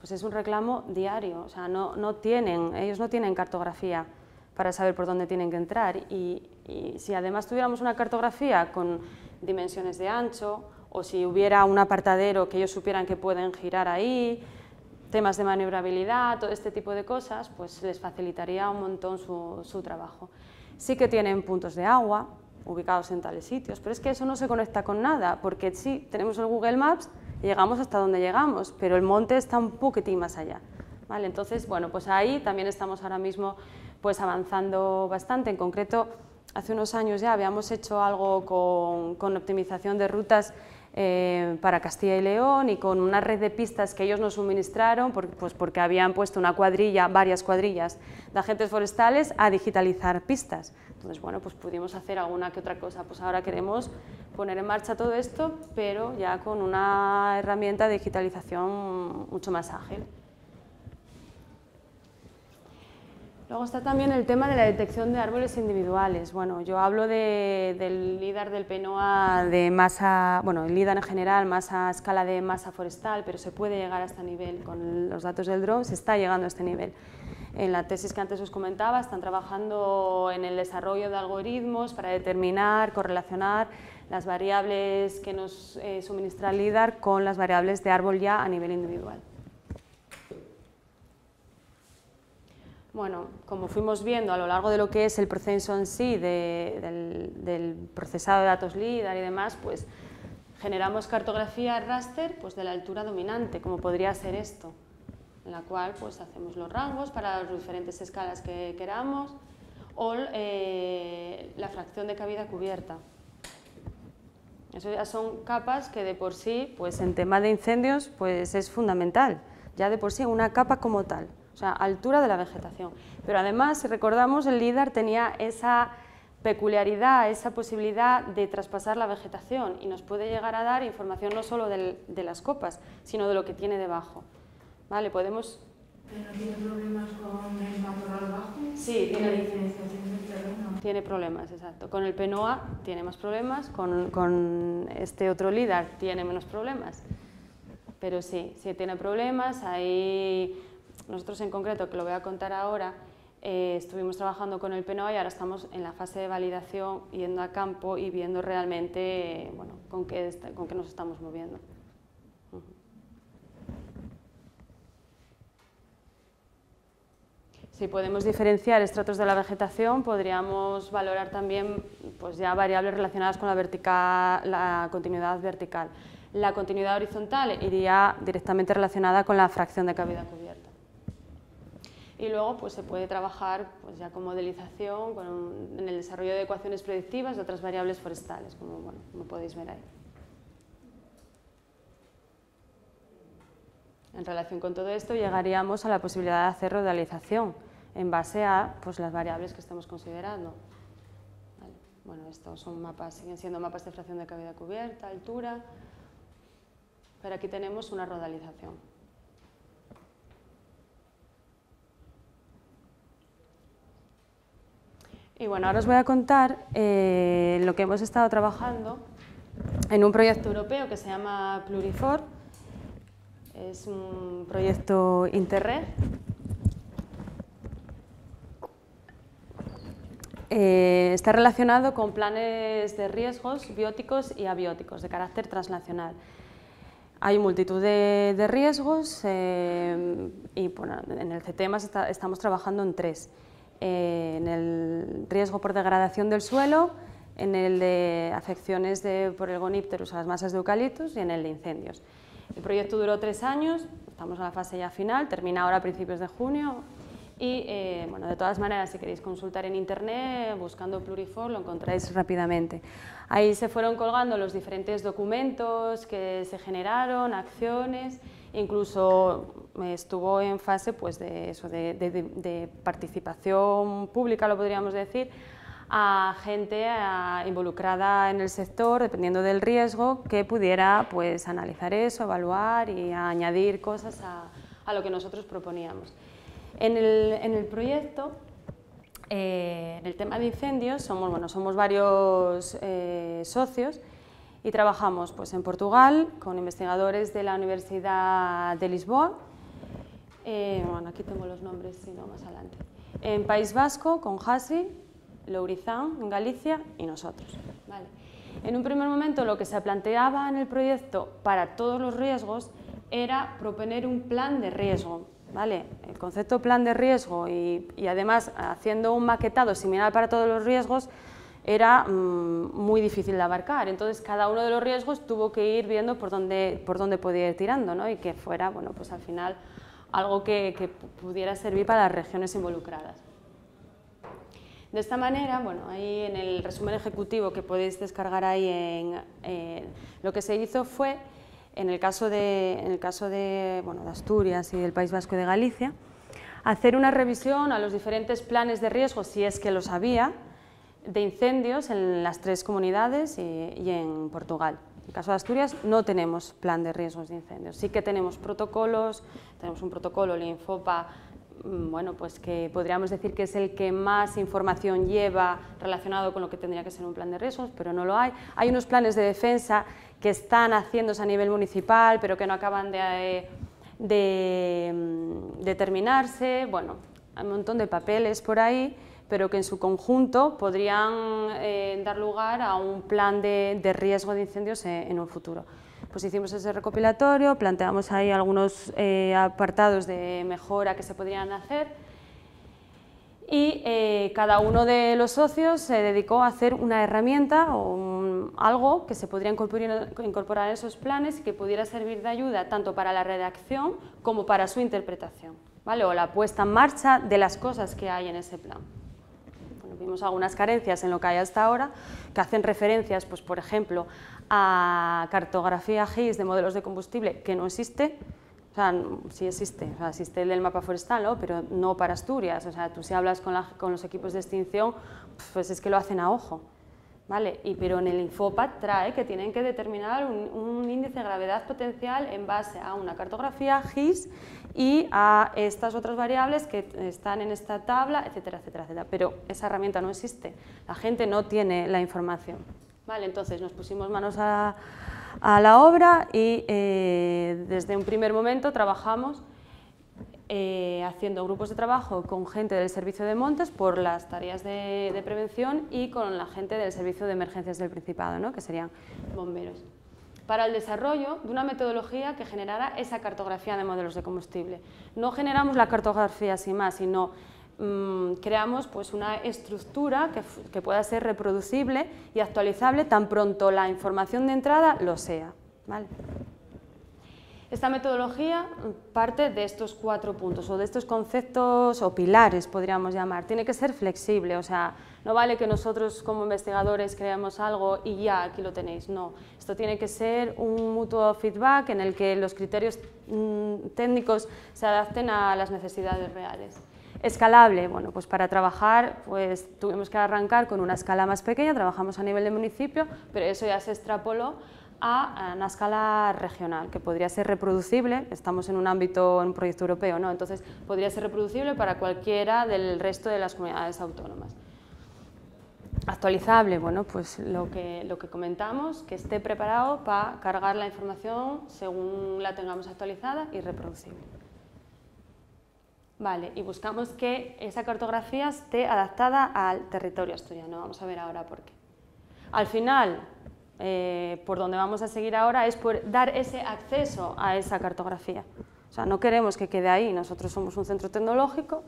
pues es un reclamo diario, o sea, no, no tienen, ellos no tienen cartografía para saber por dónde tienen que entrar y, si además tuviéramos una cartografía con dimensiones de ancho o si hubiera un apartadero que ellos supieran que pueden girar ahí, temas de maniobrabilidad, todo este tipo de cosas, pues les facilitaría un montón su, su trabajo. Sí que tienen puntos de agua, ubicados en tales sitios, pero es que eso no se conecta con nada, porque sí, tenemos el Google Maps y llegamos hasta donde llegamos, pero el monte está un poquitín más allá. ¿vale? Entonces, bueno, pues ahí también estamos ahora mismo pues avanzando bastante, en concreto, hace unos años ya habíamos hecho algo con, con optimización de rutas eh, para Castilla y León y con una red de pistas que ellos nos suministraron, pues porque habían puesto una cuadrilla, varias cuadrillas de agentes forestales a digitalizar pistas. Entonces, bueno, pues pudimos hacer alguna que otra cosa. Pues ahora queremos poner en marcha todo esto, pero ya con una herramienta de digitalización mucho más ágil. Luego está también el tema de la detección de árboles individuales. Bueno, yo hablo del LIDAR del PENOA de masa, bueno, el LIDAR en general, masa, escala de masa forestal, pero se puede llegar a este nivel. Con los datos del drone se está llegando a este nivel. En la tesis que antes os comentaba, están trabajando en el desarrollo de algoritmos para determinar, correlacionar las variables que nos eh, suministra el LIDAR con las variables de árbol ya a nivel individual. Bueno, como fuimos viendo a lo largo de lo que es el proceso en sí del, procesado de datos LIDAR y demás, pues generamos cartografía raster pues, de la altura dominante, como podría ser esto, en la cual pues, hacemos los rangos para las diferentes escalas que queramos o eh, la fracción de cabida cubierta. Eso ya son capas que de por sí, pues en tema de incendios, pues es fundamental, ya de por sí una capa como tal o sea, altura de la vegetación. Pero además, si recordamos, el LIDAR tenía esa peculiaridad, esa posibilidad de traspasar la vegetación y nos puede llegar a dar información no solo de las copas, sino de lo que tiene debajo. ¿Vale? Podemos... ¿Pero tiene problemas con el matorral bajo? Sí, tiene, diferenciación del terreno. Tiene problemas, exacto. Con el PNOA tiene más problemas, con, con este otro LIDAR tiene menos problemas. Pero sí, sí tiene problemas, hay nosotros en concreto, que lo voy a contar ahora, eh, estuvimos trabajando con el PNOA y ahora estamos en la fase de validación, yendo a campo y viendo realmente bueno, con, qué, con qué nos estamos moviendo. Si podemos diferenciar estratos de la vegetación, podríamos valorar también pues ya variables relacionadas con la, vertical, la continuidad vertical. La continuidad horizontal iría directamente relacionada con la fracción de cavidad cubierta y luego pues, se puede trabajar pues, ya con modelización, en el desarrollo de ecuaciones predictivas de otras variables forestales, como, bueno, como podéis ver ahí. En relación con todo esto llegaríamos a la posibilidad de hacer rodalización en base a pues, las variables que estemos considerando. Bueno, estos son mapas, siguen siendo mapas de fracción de cavidad cubierta, altura, pero aquí tenemos una rodalización. Y bueno, ahora os voy a contar eh, lo que hemos estado trabajando en un proyecto europeo que se llama Plurifor. Es un proyecto Interreg. Eh, está relacionado con planes de riesgos bióticos y abióticos de carácter transnacional. Hay multitud de, riesgos eh, y en el CTEMAS estamos trabajando en tres. Eh, en el riesgo por degradación del suelo, en el de afecciones de, por el gonipterus a las masas de eucaliptos y en el de incendios. El proyecto duró tres años, estamos en la fase ya final, termina ahora a principios de junio y eh, bueno, de todas maneras si queréis consultar en internet buscando Plurifor lo encontráis rápidamente. Ahí se fueron colgando los diferentes documentos que se generaron, acciones incluso estuvo en fase pues, de, eso, de, participación pública, lo podríamos decir, a gente involucrada en el sector, dependiendo del riesgo, que pudiera pues, analizar eso, evaluar y añadir cosas a, lo que nosotros proponíamos. En el, proyecto, eh, en el tema de incendios, somos, bueno, somos varios eh, socios y trabajamos pues, en Portugal con investigadores de la Universidad de Lisboa, eh, bueno, aquí tengo los nombres, si no, más adelante. En País Vasco con Hasi, Lourizán en Galicia y nosotros. En un primer momento lo que se planteaba en el proyecto para todos los riesgos era proponer un plan de riesgo. El concepto plan de riesgo y, y además haciendo un maquetado similar para todos los riesgos era mm, muy difícil de abarcar. Entonces, cada uno de los riesgos tuvo que ir viendo por dónde, por dónde podía ir tirando ¿no? y que fuera, bueno, pues al final, algo que, pudiera servir para las regiones involucradas. De esta manera, bueno, ahí en el resumen ejecutivo que podéis descargar ahí, en, eh, lo que se hizo fue, en el caso, de, en el caso de, bueno, de Asturias y del País Vasco de Galicia, hacer una revisión a los diferentes planes de riesgo, si es que los había, de incendios en las tres comunidades y, en Portugal. En el caso de Asturias no tenemos plan de riesgos de incendios, sí que tenemos protocolos, tenemos un protocolo, el Infopa, bueno, pues que podríamos decir que es el que más información lleva relacionado con lo que tendría que ser un plan de riesgos, pero no lo hay. Hay unos planes de defensa que están haciéndose a nivel municipal, pero que no acaban de, de, mm, terminarse. Bueno, hay un montón de papeles por ahí, pero que en su conjunto podrían eh, dar lugar a un plan de, riesgo de incendios en, un futuro. Pues hicimos ese recopilatorio, planteamos ahí algunos eh, apartados de mejora que se podrían hacer y eh, cada uno de los socios se dedicó a hacer una herramienta o algo que se podría incorporar, en esos planes y que pudiera servir de ayuda tanto para la redacción como para su interpretación, ¿vale? o la puesta en marcha de las cosas que hay en ese plan. vimos algunas carencias en lo que hay hasta ahora, que hacen referencias, pues, por ejemplo, a cartografía GIS de modelos de combustible que no existe, o sea, sí existe, o sea, existe el del mapa forestal, ¿no? pero no para Asturias. O sea, tú si hablas con, los equipos de extinción, pues es que lo hacen a ojo. ¿vale? Y, pero en el Infopat trae que tienen que determinar un, índice de gravedad potencial en base a una cartografía GIS y a estas otras variables que están en esta tabla, etcétera, etcétera, etcétera. Pero esa herramienta no existe, la gente no tiene la información. ¿Vale? Entonces nos pusimos manos a la obra y eh, desde un primer momento trabajamos eh, haciendo grupos de trabajo con gente del servicio de montes por las tareas de, prevención y con la gente del servicio de emergencias del Principado, ¿no? que serían bomberos, para el desarrollo de una metodología que generara esa cartografía de modelos de combustible. No generamos la cartografía sin más, sino Mm, creamos pues, una estructura que, pueda ser reproducible y actualizable tan pronto la información de entrada lo sea. Esta metodología parte de estos cuatro puntos o de estos conceptos o pilares, podríamos llamar. Tiene que ser flexible, o sea, no vale que nosotros como investigadores creamos algo y ya aquí lo tenéis, no. Esto tiene que ser un mutuo feedback en el que los criterios mm, técnicos se adapten a las necesidades reales. Escalable, bueno, pues para trabajar pues tuvimos que arrancar con una escala más pequeña, trabajamos a nivel de municipio, pero eso ya se extrapoló a una escala regional, que podría ser reproducible, estamos en un ámbito, en un proyecto europeo, ¿no? entonces podría ser reproducible para cualquiera del resto de las comunidades autónomas. Actualizable, bueno, pues lo que, lo que comentamos, que esté preparado para cargar la información según la tengamos actualizada y reproducible. Vale, y buscamos que esa cartografía esté adaptada al territorio asturiano. Vamos a ver ahora por qué. Al final, eh, por donde vamos a seguir ahora es por dar ese acceso a esa cartografía. O sea, no queremos que quede ahí. Nosotros somos un centro tecnológico,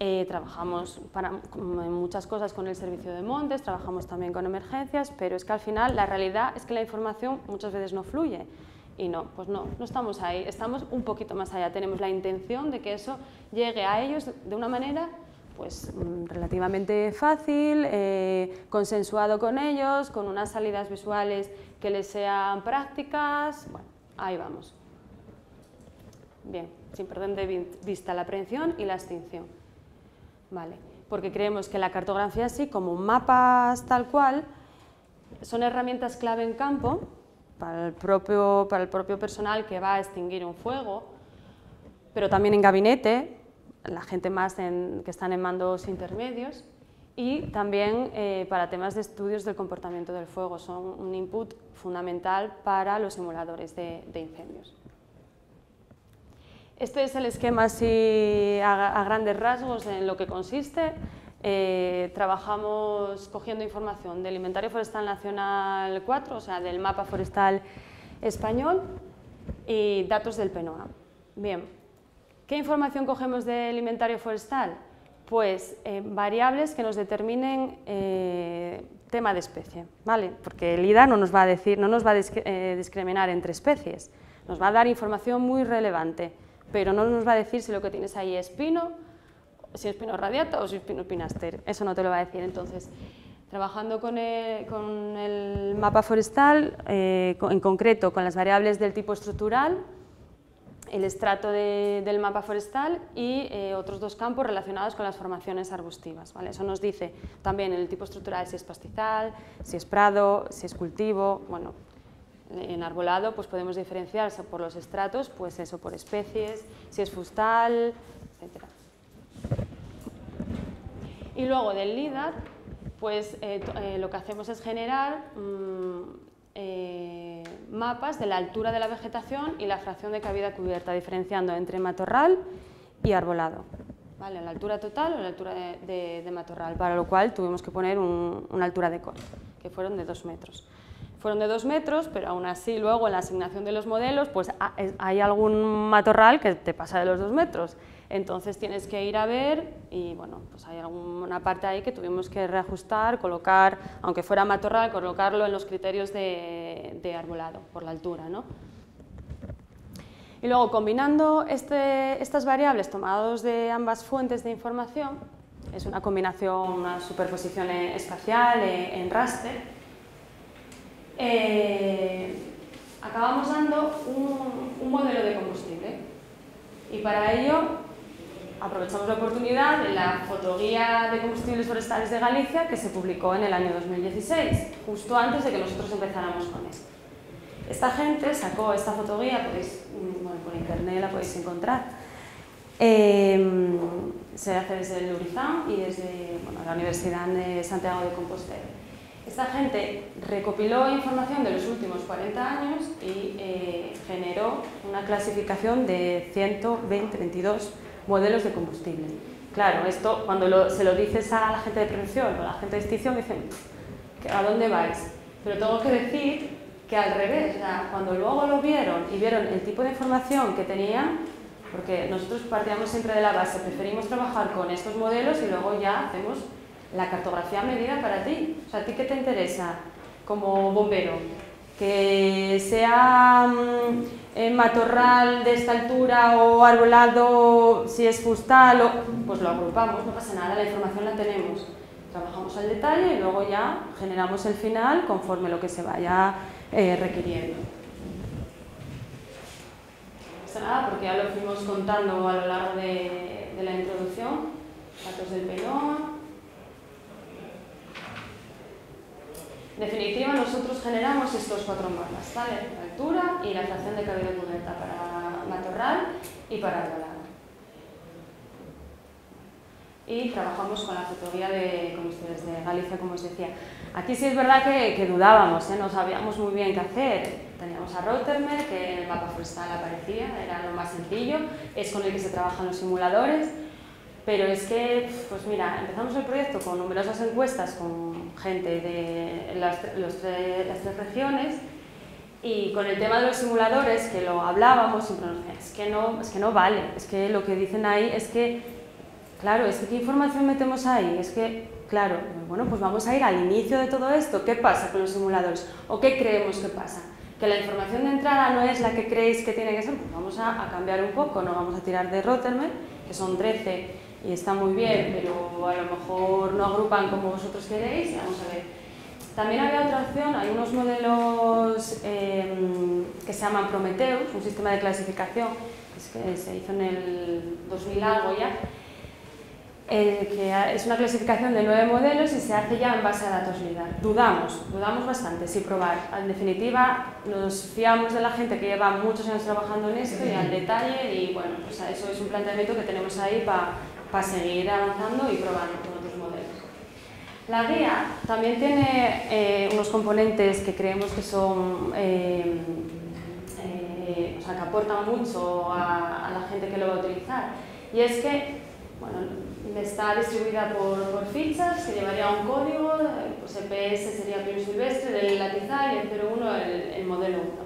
eh, trabajamos para, muchas cosas con el servicio de montes, trabajamos también con emergencias, pero es que al final la realidad es que la información muchas veces no fluye. Y no, pues no, no estamos ahí, estamos un poquito más allá, tenemos la intención de que eso llegue a ellos de una manera pues mm, relativamente fácil, eh, consensuado con ellos, con unas salidas visuales que les sean prácticas, bueno, ahí vamos. Bien, sin perder de vista la prevención y la extinción. Vale, porque creemos que la cartografía así, como mapas tal cual, son herramientas clave en campo para el, propio, para el propio personal que va a extinguir un fuego, pero también en gabinete, la gente más que están en mandos intermedios, y también eh, para temas de estudios del comportamiento del fuego. Son un input fundamental para los simuladores de, incendios. Este es el esquema así a, grandes rasgos en lo que consiste. Eh, trabajamos cogiendo información del Inventario Forestal Nacional 4, o sea, del mapa forestal español, y datos del PENOA. Bien, ¿qué información cogemos del inventario forestal? Pues eh, variables que nos determinen eh, tema de especie, ¿vale? Porque el IDA no nos va a decir, no nos va a discriminar entre especies, nos va a dar información muy relevante, pero no nos va a decir si lo que tienes ahí es pino, si es pino radiata o si es pino pinaster. Eso no te lo va a decir. Entonces, trabajando con el, mapa forestal, eh, en concreto con las variables del tipo estructural, el estrato del mapa forestal y eh, otros dos campos relacionados con las formaciones arbustivas. ¿vale? Eso nos dice también el tipo estructural si es pastizal, si es prado, si es cultivo, bueno, en arbolado pues podemos diferenciarse por los estratos, pues eso por especies, si es fustal, etcétera. Y luego del LIDAR, pues eh, eh, lo que hacemos es generar mm, eh, mapas de la altura de la vegetación y la fracción de cabida cubierta, diferenciando entre matorral y arbolado. ¿vale? la altura total o la altura de, matorral, para lo cual tuvimos que poner una altura de corte, que fueron de 2 metros. Fueron de 2 metros, pero aún así luego en la asignación de los modelos pues hay algún matorral que te pasa de los 2 metros. Entonces tienes que ir a ver y bueno, pues hay alguna parte ahí que tuvimos que reajustar, colocar, aunque fuera matorral, colocarlo en los criterios de, arbolado, por la altura. ¿no? Y luego, combinando este, estas variables tomadas de ambas fuentes de información, es una combinación, una superposición espacial en raster, eh, acabamos dando un, modelo de combustible. Y para ello aprovechamos la oportunidad de la fotoguía de combustibles forestales de Galicia que se publicó en el año 2016, justo antes de que nosotros empezáramos con esto. Esta gente sacó esta fotoguía, podéis, mm, por internet la podéis encontrar. Em, se hace desde el Urizán y desde la Universidad de Santiago de Compostela. Esta gente recopiló información de los últimos 40 años y eh, generó una clasificación de 120, 22 modelos de combustible. Claro, esto cuando se lo dices a la gente de prevención o a la gente de extinción dicen, ¿a dónde vais? Pero tengo que decir que al revés, cuando luego lo vieron y vieron el tipo de información que tenían, porque nosotros partíamos siempre de la base, preferimos trabajar con estos modelos y luego ya hacemos la cartografía medida para ti. O sea, ¿a ti qué te interesa como bombero? Que sea mm, matorral de esta altura o arbolado si es fustal, o, pues lo agrupamos, no pasa nada, la información la tenemos. Trabajamos al detalle y luego ya generamos el final conforme lo que se vaya eh, requiriendo. No nada porque ya lo fuimos contando a lo largo de, de la introducción, datos del pelón. En definitiva, nosotros generamos estos cuatro mapas, ¿vale? Y la fracción de cabida cubierta para matorral y para arbolado y trabajamos con la fotografía de combustibles de Galicia, como os decía. Aquí sí es verdad que, que dudábamos, ¿eh? no sabíamos muy bien qué hacer. Teníamos a Rottermer, que en el mapa forestal aparecía, era lo más sencillo, es con el que se trabajan los simuladores, pero es que, pues mira, empezamos el proyecto con numerosas encuestas con gente de las, las tres regiones y con el tema de los simuladores, que lo hablábamos, es que, no, es que no vale, es que lo que dicen ahí es que Claro, es que ¿qué información metemos ahí? Es que, claro, bueno, pues vamos a ir al inicio de todo esto. ¿Qué pasa con los simuladores? ¿O qué creemos que pasa? Que la información de entrada no es la que creéis que tiene que ser, pues vamos a, cambiar un poco, no vamos a tirar de Rotterman, que son 13 y está muy bien, pero a lo mejor no agrupan como vosotros queréis, vamos a ver. También había otra opción, hay unos modelos em, que se llaman Prometheus, un sistema de clasificación que se hizo en el 2000 algo ya, eh, que es una clasificación de nueve modelos y se hace ya en base a datos LIDAR. Dudamos, dudamos bastante, sí probar. En definitiva, nos fiamos de la gente que lleva muchos años trabajando en esto y al detalle y bueno, pues eso es un planteamiento que tenemos ahí para seguir avanzando y probando. La guía también tiene eh, unos componentes que creemos que son eh, o sea, que aportan mucho a, la gente que lo va a utilizar y es que bueno, está distribuida por, por, fichas, que llevaría un código, pues el PS sería Pino Silvestre, del Latizar y el 01 el, el modelo 1.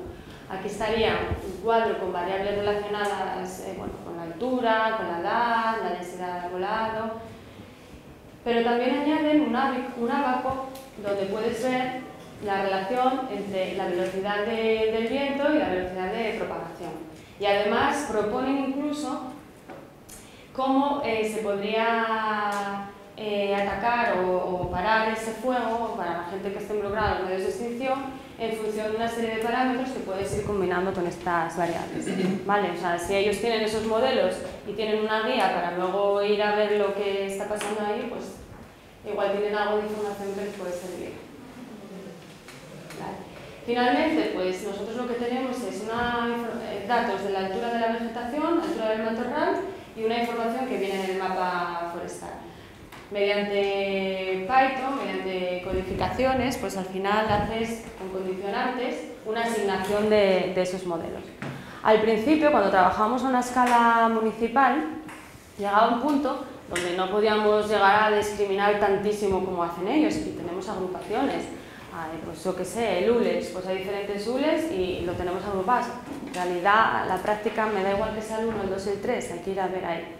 Aquí estaría un cuadro con variables relacionadas eh, bueno, con la altura, con la edad, la densidad de arbolado, pero también añaden un, abaco donde puedes ver la relación entre la velocidad de, del viento y la velocidad de propagación. Y además proponen incluso cómo eh, se podría eh, atacar o, parar ese fuego para la gente que esté involucrada en medios de extinción en función de una serie de parámetros que puedes ir combinando con estas variables. ¿Vale? O sea, si ellos tienen esos modelos y tienen una guía para luego ir a ver lo que está pasando ahí, pues igual tienen algo de información que les puede servir. Finalmente, pues nosotros lo que tenemos es una, eh, datos de la altura de la vegetación, altura del matorral, y una información que viene en el mapa forestal. Mediante Python, mediante codificaciones, pues al final haces con condicionantes una asignación de, de esos modelos. Al principio, cuando trabajamos a una escala municipal, llegaba un punto donde no podíamos llegar a discriminar tantísimo como hacen ellos y tenemos agrupaciones. Hay, pues yo qué sé, el ULES, pues hay diferentes ULES y lo tenemos agrupados. En realidad, la práctica me da igual que sea el 1, el 2 y el 3, hay que ir a ver ahí.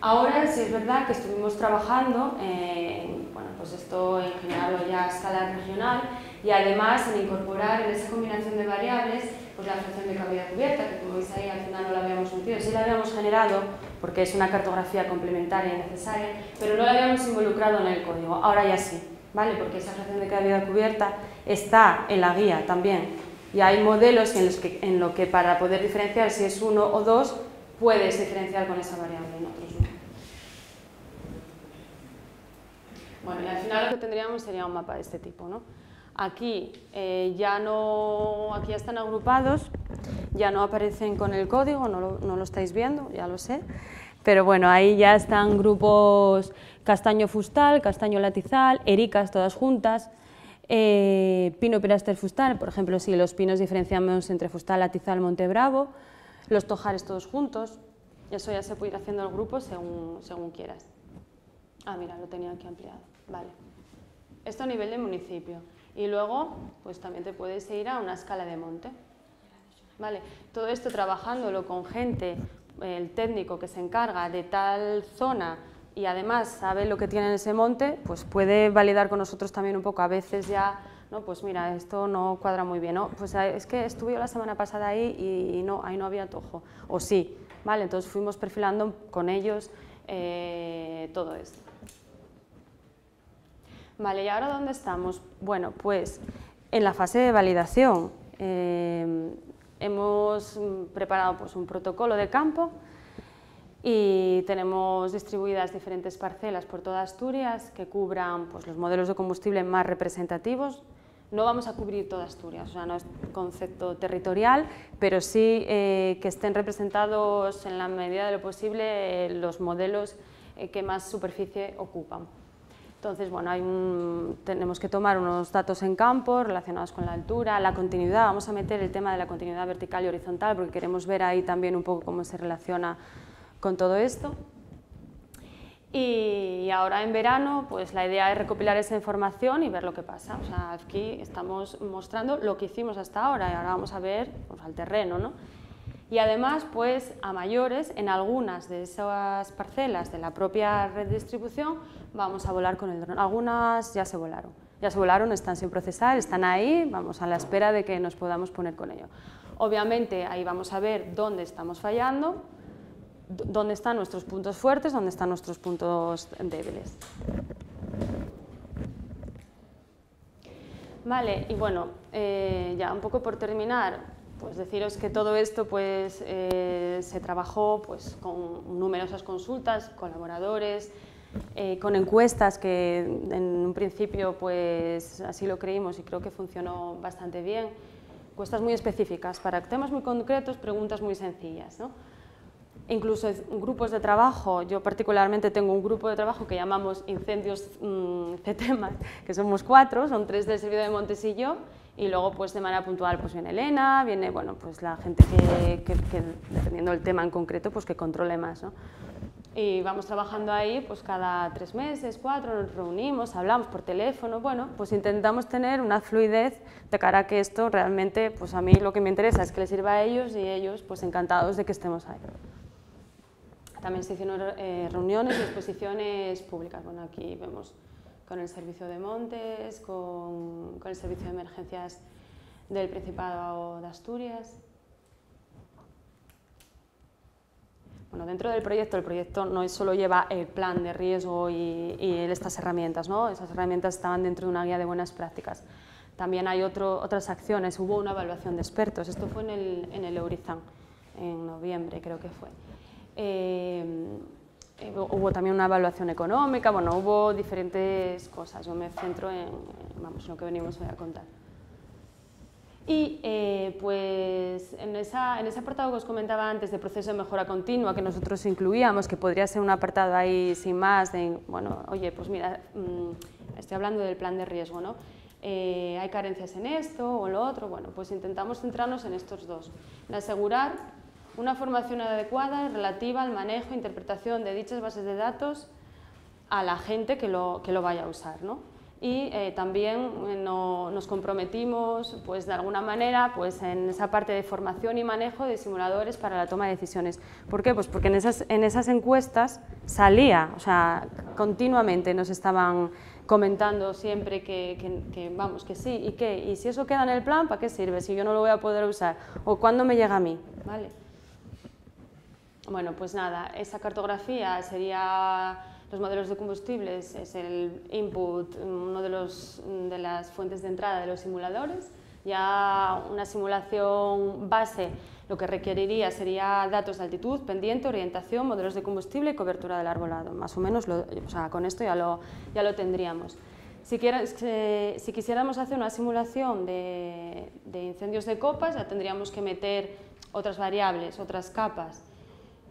Ahora sí es verdad que estuvimos trabajando en, bueno, pues esto en general ya a escala regional y además en incorporar en esa combinación de variables pues la fracción de cavidad cubierta, que como veis ahí al final no la habíamos metido, sí la habíamos generado porque es una cartografía complementaria y necesaria, pero no la habíamos involucrado en el código, ahora ya sí, ¿vale? porque esa fracción de cavidad cubierta está en la guía también. Y hay modelos en los que, en lo que para poder diferenciar si es uno o dos puedes diferenciar con esa variable, en otros no. Bueno, y al final lo que tendríamos sería un mapa de este tipo, ¿no? Aquí eh, ya no, aquí ya están agrupados, ya no aparecen con el código, no lo, no lo estáis viendo, ya lo sé, pero bueno, ahí ya están grupos castaño fustal, castaño latizal, ericas todas juntas, eh, pino piraster fustal, por ejemplo, si los pinos diferenciamos entre fustal, latizal, monte bravo, los tojares todos juntos, eso ya se puede ir haciendo el grupo según, según quieras. Ah, mira, lo tenía aquí ampliado, vale. Esto a nivel de municipio. Y luego, pues también te puedes ir a una escala de monte. ¿Vale? Todo esto trabajándolo con gente, el técnico que se encarga de tal zona y además sabe lo que tiene en ese monte, pues puede validar con nosotros también un poco. A veces ya, no, pues mira, esto no cuadra muy bien, ¿no? Pues es que estuve la semana pasada ahí y, no, ahí no había tojo. O sí, ¿vale? Entonces fuimos perfilando con ellos eh, todo esto. Vale, ¿y ahora dónde estamos? Bueno, pues en la fase de validación. Eh, hemos preparado pues, un protocolo de campo y tenemos distribuidas diferentes parcelas por toda Asturias que cubran pues, los modelos de combustible más representativos. No vamos a cubrir toda Asturias, o sea, no es concepto territorial, pero sí eh, que estén representados en la medida de lo posible eh, los modelos que más superficie ocupan. Entonces, bueno, hay tenemos que tomar unos datos en campo relacionados con la altura, la continuidad, vamos a meter el tema de la continuidad vertical y horizontal porque queremos ver ahí también un poco cómo se relaciona con todo esto. Y ahora en verano, pues la idea es recopilar esa información y ver lo que pasa. O sea, aquí estamos mostrando lo que hicimos hasta ahora y ahora vamos a ver pues, al terreno, ¿no? Y además, pues a mayores, en algunas de esas parcelas de la propia red de distribución, vamos a volar con el dron. Algunas ya se volaron, ya se volaron, están sin procesar, están ahí, vamos a la espera de que nos podamos poner con ello. Obviamente ahí vamos a ver dónde estamos fallando, dónde están nuestros puntos fuertes, dónde están nuestros puntos débiles. Vale, y bueno, eh, ya un poco por terminar, pues deciros que todo esto pues, eh, se trabajó pues, con numerosas consultas, colaboradores, eh, con encuestas que en un principio pues, así lo creímos y creo que funcionó bastante bien. Encuestas muy específicas para temas muy concretos, preguntas muy sencillas. ¿no? Incluso grupos de trabajo, yo particularmente tengo un grupo de trabajo que llamamos Incendios mmm, CETEMAS, que somos cuatro, son tres del Servicio de Montes y luego pues de manera puntual pues viene Elena, viene bueno, pues la gente que, que, que dependiendo del tema en concreto pues que controle más. ¿no? Y vamos trabajando ahí pues cada tres meses, cuatro, nos reunimos, hablamos por teléfono, bueno, pues intentamos tener una fluidez de cara a que esto realmente, pues a mí lo que me interesa es que les sirva a ellos y ellos pues encantados de que estemos ahí. También se hicieron eh, reuniones y exposiciones públicas, bueno aquí vemos con el Servicio de Montes, con, con el Servicio de Emergencias del Principado de Asturias. Bueno, dentro del proyecto, el proyecto no solo lleva el plan de riesgo y, y, estas herramientas, ¿no? esas herramientas estaban dentro de una guía de buenas prácticas. También hay otro, otras acciones, hubo una evaluación de expertos, esto fue en el, en el Eurizan, en noviembre creo que fue. Eh, eh, hubo también una evaluación económica, bueno, hubo diferentes cosas, yo me centro en, vamos, lo que venimos hoy a contar. Y eh, pues en, esa, en, ese apartado que os comentaba antes de proceso de mejora continua que nosotros incluíamos, que podría ser un apartado ahí sin más, de, bueno, oye, pues mira, mmm, estoy hablando del plan de riesgo, ¿no? Eh, hay carencias en esto o en lo otro, bueno, pues intentamos centrarnos en estos dos, en asegurar una formación adecuada relativa al manejo e interpretación de dichas bases de datos a la gente que lo, que lo vaya a usar. ¿no? Y eh, también eh, nos comprometimos pues, de alguna manera pues, en esa parte de formación y manejo de simuladores para la toma de decisiones. ¿Por qué? Pues porque en esas, en esas encuestas salía, o sea, continuamente nos estaban comentando siempre que, que, vamos, que sí, y qué, y si eso queda en el plan, ¿para qué sirve? Si yo no lo voy a poder usar, o cuándo me llega a mí, ¿vale? Bueno, pues nada, esa cartografía sería los modelos de combustibles, es el input, uno de, las fuentes de entrada de los simuladores. Ya una simulación base lo que requeriría sería datos de altitud, pendiente, orientación, modelos de combustible y cobertura del arbolado. Más o menos, o sea, con esto ya lo, tendríamos. Si, si, quisiéramos hacer una simulación de incendios de copas, ya tendríamos que meter otras variables, otras capas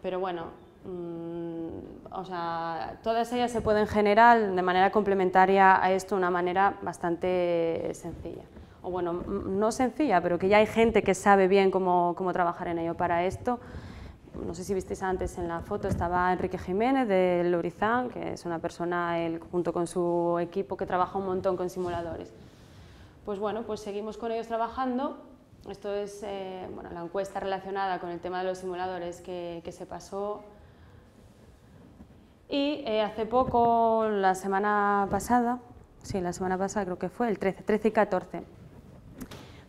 pero bueno, mm, o sea, todas ellas se pueden generar de manera complementaria a esto de una manera bastante sencilla. O bueno, no sencilla, pero que ya hay gente que sabe bien cómo, cómo trabajar en ello. Para esto, no sé si visteis antes en la foto, estaba Enrique Jiménez de Lorizán, que es una persona, él, junto con su equipo, que trabaja un montón con simuladores. Pues bueno, pues seguimos con ellos trabajando esto es eh, bueno, la encuesta relacionada con el tema de los simuladores que, que se pasó. Y eh, hace poco, la semana pasada, sí, la semana pasada creo que fue, el 13, 13 y 14,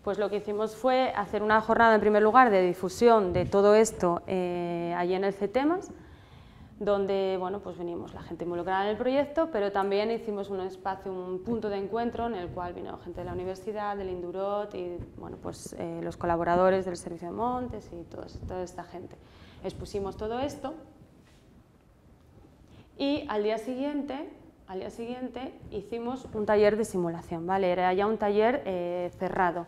pues lo que hicimos fue hacer una jornada en primer lugar de difusión de todo esto eh, allí en el CETEMAS, donde bueno, pues venimos la gente involucrada en el proyecto, pero también hicimos un espacio, un punto de encuentro en el cual vino gente de la universidad, del Indurot y bueno, pues, eh, los colaboradores del Servicio de Montes y toda esta gente. Expusimos todo esto y al día siguiente, al día siguiente hicimos un taller de simulación, ¿vale? era ya un taller eh, cerrado.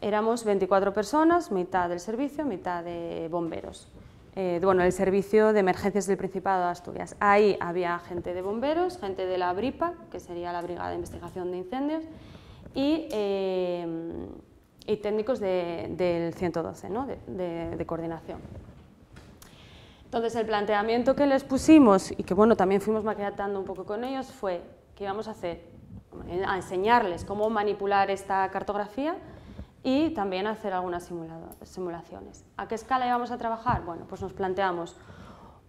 Éramos 24 personas, mitad del servicio, mitad de bomberos. Eh, bueno, el Servicio de Emergencias del Principado de Asturias. Ahí había gente de bomberos, gente de la BRIPA, que sería la Brigada de Investigación de Incendios, y, eh, técnicos del 112, ¿no? de, coordinación. Entonces, el planteamiento que les pusimos, y que bueno, también fuimos maquetando un poco con ellos, fue que íbamos a hacer, a enseñarles cómo manipular esta cartografía, y también hacer algunas simulaciones. ¿A qué escala íbamos a trabajar? Bueno, pues nos planteamos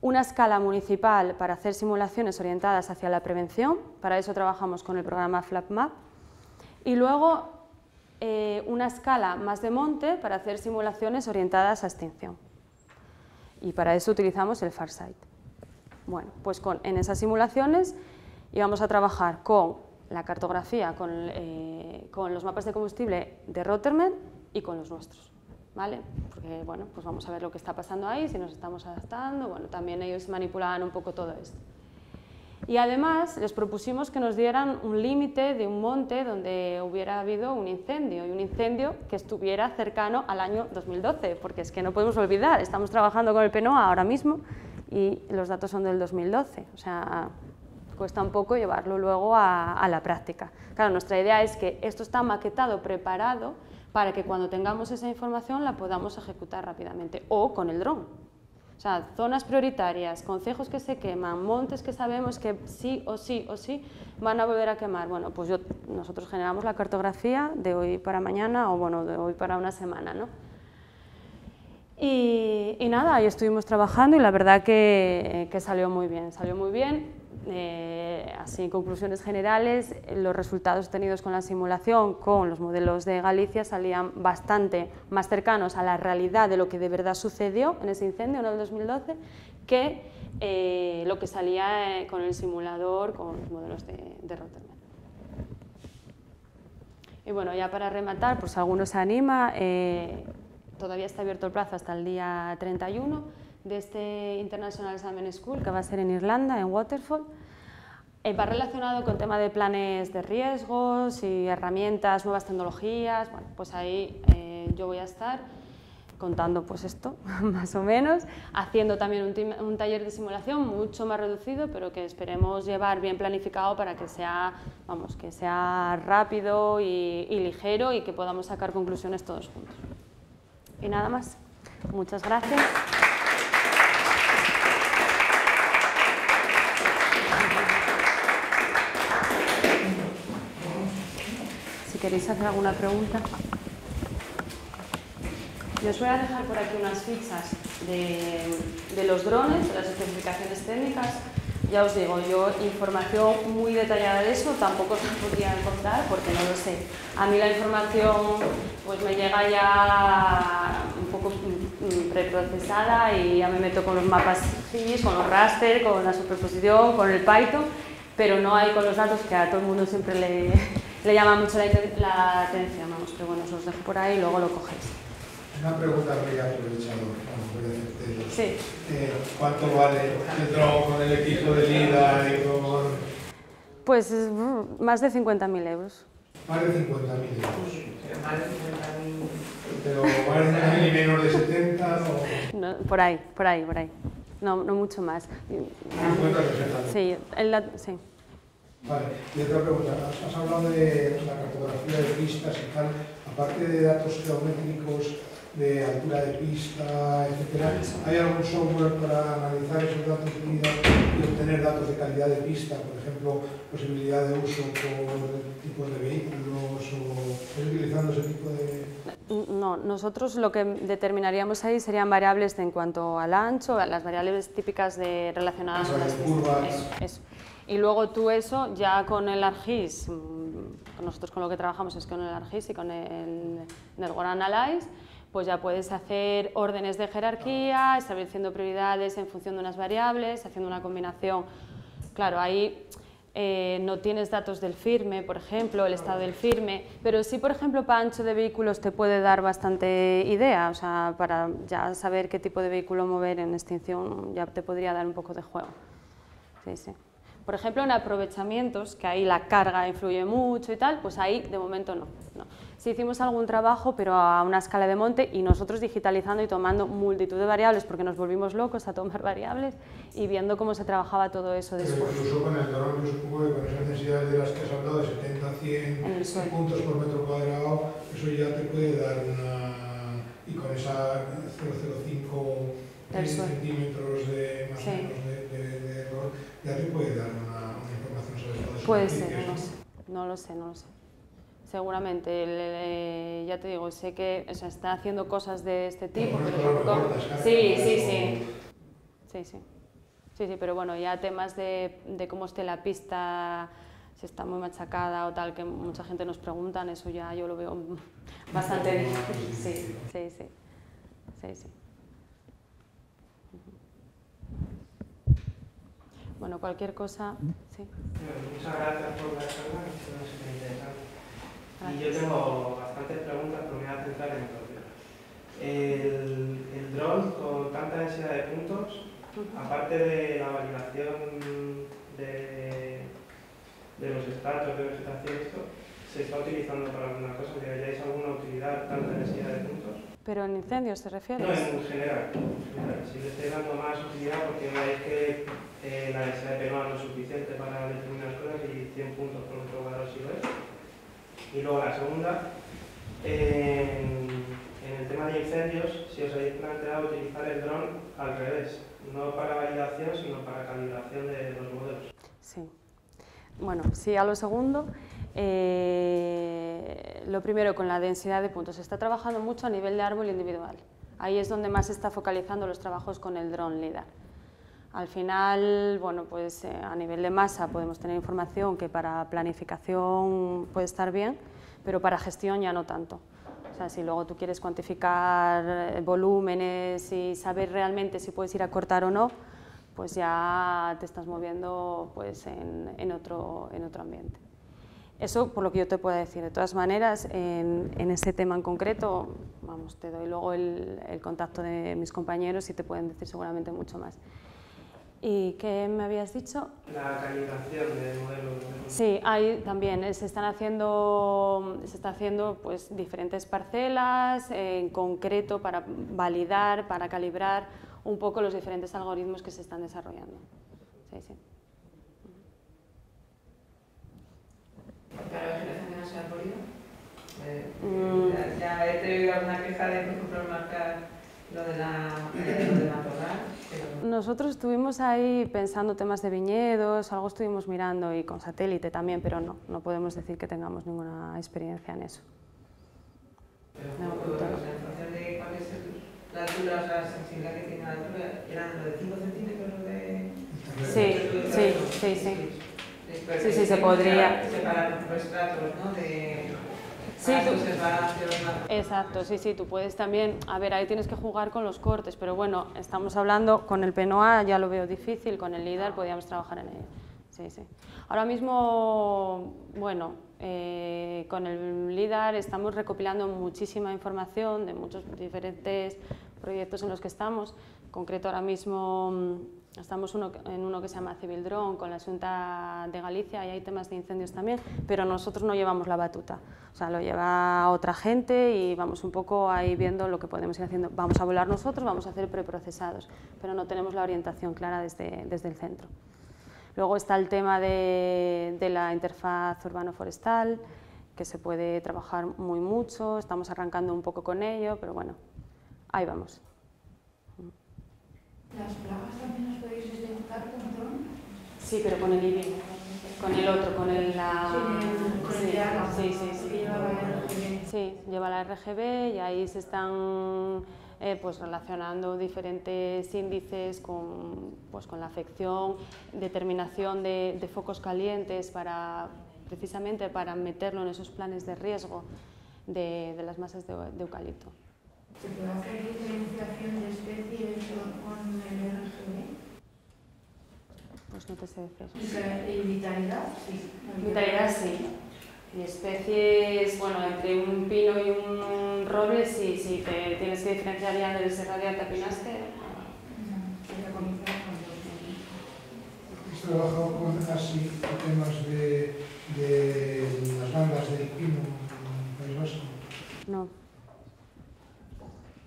una escala municipal para hacer simulaciones orientadas hacia la prevención, para eso trabajamos con el programa FlapMap, y luego eh, una escala más de monte para hacer simulaciones orientadas a extinción. Y para eso utilizamos el Farsight. Bueno, pues con, en esas simulaciones íbamos a trabajar con la cartografía eh, con, los mapas de combustible de Rotterdam y con los nuestros. ¿Vale? Porque bueno, pues vamos a ver lo que está pasando ahí, si nos estamos adaptando, bueno, también ellos manipulaban un poco todo esto. Y además les propusimos que nos dieran un límite de un monte donde hubiera habido un incendio, y un incendio que estuviera cercano al año 2012, porque es que no podemos olvidar, estamos trabajando con el PNOA ahora mismo y los datos son del 2012, o sea, cuesta un poco llevarlo luego a, la práctica. Claro, nuestra idea es que esto está maquetado, preparado, para que cuando tengamos esa información la podamos ejecutar rápidamente, o con el dron. O sea, zonas prioritarias, concejos que se queman, montes que sabemos que sí o sí o sí van a volver a quemar. Bueno, pues nosotros generamos la cartografía de hoy para mañana o bueno, de hoy para una semana, ¿no? Y, nada, ahí estuvimos trabajando y la verdad que, que salió muy bien, salió muy bien. Eh, así, en conclusiones generales, los resultados obtenidos con la simulación con los modelos de Galicia salían bastante más cercanos a la realidad de lo que de verdad sucedió en ese incendio en el 2012 que eh, lo que salía eh, con el simulador con los modelos de, de Rotterdam. Y bueno, ya para rematar, pues algunos se anima, todavía está abierto el plazo hasta el día 31 de este International Salmon School, que va a ser en Irlanda, en Waterfall. Eh, va relacionado con tema de planes de riesgos y herramientas, nuevas tecnologías. Bueno, pues ahí eh, yo voy a estar contando pues esto, más o menos, haciendo también un, taller de simulación mucho más reducido, pero que esperemos llevar bien planificado para que sea, vamos, que sea rápido y ligero y que podamos sacar conclusiones todos juntos. Y nada más. Muchas gracias. Queréis hacer alguna pregunta. Os voy a dejar por aquí unas fichas de, los drones, de las especificaciones técnicas. Ya os digo, yo información muy detallada de eso tampoco os la podría contar porque no lo sé. A mí la información pues me llega ya un poco mm, preprocesada y ya me meto con los mapas GIS, con los raster, con la superposición, con el Python, pero no hay con los datos que a todo el mundo siempre le, le llama mucho la, la atención. Vamos, pero bueno, os los dejo por ahí y luego lo cogéis. Una pregunta muy aprovechador, vamos, voy a hacerte. Sí. Eh, ¿Cuánto vale el dron con el equipo de LIDAR y con Pues es, mm, más de 50.000 euros. más de 50.000 euros? Más de 50.000. Pero más de 50.000 y menos de 70 o No, por ahí, por ahí, por ahí. No, no mucho más. 50 60. Sí, el sí. Vale, y otra pregunta, has, hablado de la cartografía de pistas y tal, aparte de datos geométricos de altura de pista, etcétera, ¿hay algún software para analizar esos datos de vida y obtener datos de calidad de pista, por ejemplo, posibilidad de uso por tipos de vehículos o ¿estás utilizando ese tipo de...? No, nosotros lo que determinaríamos ahí serían variables de- en cuanto al ancho, las variables típicas de, relacionadas con las Curvas. Eso, eso. Y luego tú eso, ya con el ArcGIS, mm, nosotros con lo que trabajamos es con el ArcGIS y con el Network Analyze, pues ya puedes hacer órdenes de jerarquía, estableciendo prioridades en función de unas variables, haciendo una combinación. Claro, ahí eh, no tienes datos del firme, por ejemplo, el estado del firme, pero sí, por ejemplo, para ancho de vehículos te puede dar bastante idea, o sea, para ya saber qué tipo de vehículo mover en extinción ya te podría dar un poco de juego. Sí, sí. Por ejemplo, en aprovechamientos, que ahí la carga influye mucho y tal, pues ahí de momento no. no. Sí hicimos algún trabajo, pero a una escala de monte y nosotros digitalizando y tomando multitud de variables, porque nos volvimos locos a tomar variables y viendo cómo se trabajaba todo eso Pero después. incluso con el dron, yo supongo que con esas densidades de las que has hablado, de 70 a 100 En el suelo. puntos por metro cuadrado, eso ya te puede dar una... y con esa 0,05 El suelo. centímetros de más o Sí. menos de, de- de te puede dar una, una información sobre de Puede ser, no lo sé. No lo sé, no lo sé. Seguramente, el- el- ya te digo, sé que o sea, está haciendo cosas de este tipo, pero claro, Sí, sí, sí. Sí, sí. Sí, sí, pero bueno, ya temas de, de cómo esté la pista, si está muy machacada o tal, que mucha gente nos preguntan, eso ya yo lo veo bastante más Sí, sí, sí. Sí, sí. Bueno, cualquier cosa, sí. Muchas gracias por la charla, que ha sido súper interesante. Y yo tengo bastantes preguntas, pero me voy a centrar en dos. El, el dron con tanta densidad de puntos, aparte de la validación de, de los estratos de vegetación, esto, ¿se está utilizando para alguna cosa? ¿Le halláis alguna utilidad tanta densidad de puntos? Pero en incendios te refieres. No, en general. en general. Si le estoy dando más utilidad porque veis que eh, la densidad de penoa no es suficiente para determinadas cosas y 100 puntos por metro cuadrado sí lo es. Y luego la segunda, en, en el tema de incendios, si os habéis planteado utilizar el dron al revés, no para validación, sino para calibración de los modelos. Sí. Bueno, sí, a lo segundo, eh, lo primero con la densidad de puntos. Se está trabajando mucho a nivel de árbol individual. Ahí es donde más se está focalizando los trabajos con el dron LIDAR. Al final, bueno, pues eh, a nivel de masa podemos tener información que para planificación puede estar bien, pero para gestión ya no tanto. O sea, si luego tú quieres cuantificar eh, volúmenes y saber realmente si puedes ir a cortar o no, pues ya te estás moviendo pues, en, otro, en otro ambiente. Eso por lo que yo te puedo decir. De todas maneras, en, en ese tema en concreto, vamos, te doy luego el, el contacto de mis compañeros y te pueden decir seguramente mucho más. ¿Y qué me habías dicho? La calibración de modelos. de- Sí, hay también, eh, se están haciendo, se está haciendo pues, diferentes parcelas eh, en concreto para validar, para calibrar un poco los diferentes algoritmos que se están desarrollando. Sí, sí. No se ha podido. Eh, Mm. ya, ya he tenido alguna queja de, por ejemplo, marcar lo de la, eh, lo de matorral, pero... Nosotros estuvimos ahí pensando temas de viñedos, algo estuvimos mirando y con satélite también, pero no, no podemos decir que tengamos ninguna experiencia en eso. Pero No, un poco, o sea, en función de cuál es el- la altura, o sea, la sensibilidad que tiene la altura, eran lo de 5 centímetros de... Sí, sí, sí, sí. Sí, sí, se podría. Separar, por estratos, ¿no? De... Sí, tú- Exacto, sí, sí, tú puedes también, a ver, ahí tienes que jugar con los cortes, pero bueno, estamos hablando con el PNOA, ya lo veo difícil, con el líder podíamos trabajar en ello. Sí, sí. Ahora mismo, bueno, eh, con el LIDAR estamos recopilando muchísima información de muchos diferentes proyectos en los que estamos. En concreto, ahora mismo mm, estamos uno, en uno que se llama Civil Drone con la Junta de Galicia y hay temas de incendios también, pero nosotros no llevamos la batuta. O sea, lo lleva otra gente y vamos un poco ahí viendo lo que podemos ir haciendo. Vamos a volar nosotros, vamos a hacer preprocesados, pero no tenemos la orientación clara desde, desde el centro. Luego está el tema de, de la interfaz urbano-forestal, que se puede trabajar muy mucho, estamos arrancando un poco con ello, pero bueno, ahí vamos. ¿Las plagas también las podéis detectar con dron? Sí, pero con el IBI, con el otro, con el... La... Sí, sí, sí. Sí, lleva la RGB y ahí se están eh, pues relacionando diferentes índices con, pues con la afección, determinación de, de focos calientes para precisamente para meterlo en esos planes de riesgo de, de las masas de, de eucalipto. ¿Se puede hacer diferenciación de especies con el RGB? Pues no te sé decir. ¿Y que- ¿Y vitalidad? Sí. Vitalidad sí. Y especies, bueno, entre un pino y un roble, sí, sí, te tienes que diferenciar ya del serradia te apinaste. No, sería comenzar con dos. ¿Has trabajado con en temas de, de las bandas del pino en el País Vasco? No.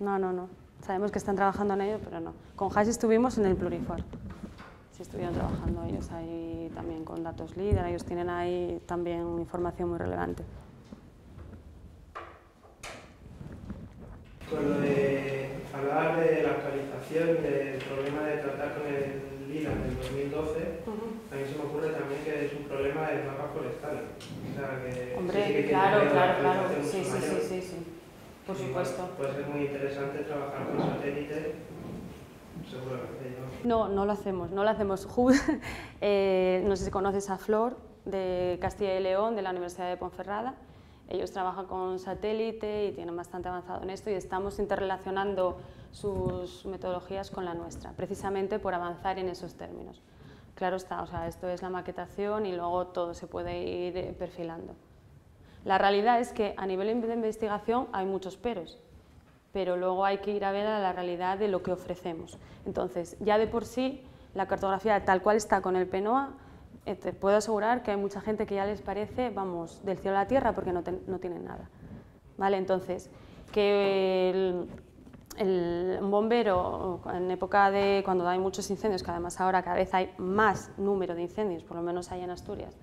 No, no, no. Sabemos que están trabajando en ello, pero no. Con Hash estuvimos en el Plurifor. Sí estuvieron trabajando ellos ahí también con datos líder, ellos tienen ahí también información muy relevante. Con lo de hablar de la actualización del problema de tratar con el LIDAR del 2012, a mí se me ocurre también que es un problema del mapa forestal. O sea, que Hombre, sí que claro, que claro, claro. Sí, sí, sí, sí, sí. Por supuesto. Puede ser muy interesante trabajar con satélite, ¿no? No, lo hacemos, no lo hacemos. Eh, no sé si conoces a Flor de Castilla y León, de la Universidad de Ponferrada. Ellos trabajan con satélite y tienen bastante avanzado en esto y estamos interrelacionando sus metodologías con la nuestra, precisamente por avanzar en esos términos. Claro está, o sea, esto es la maquetación y luego todo se puede ir eh, perfilando. La realidad es que a nivel de investigación hay muchos peros, pero luego hay que ir a ver a la realidad de lo que ofrecemos. Entonces, ya de por sí, la cartografía tal cual está con el PENOA, eh, te puedo asegurar que hay mucha gente que ya les parece, vamos, del cielo a la tierra porque no, no tienen nada. ¿Vale? Entonces, que el, el- bombero en época de cuando hay muchos incendios, que además ahora cada vez hay más número de incendios, por lo menos hay en Asturias,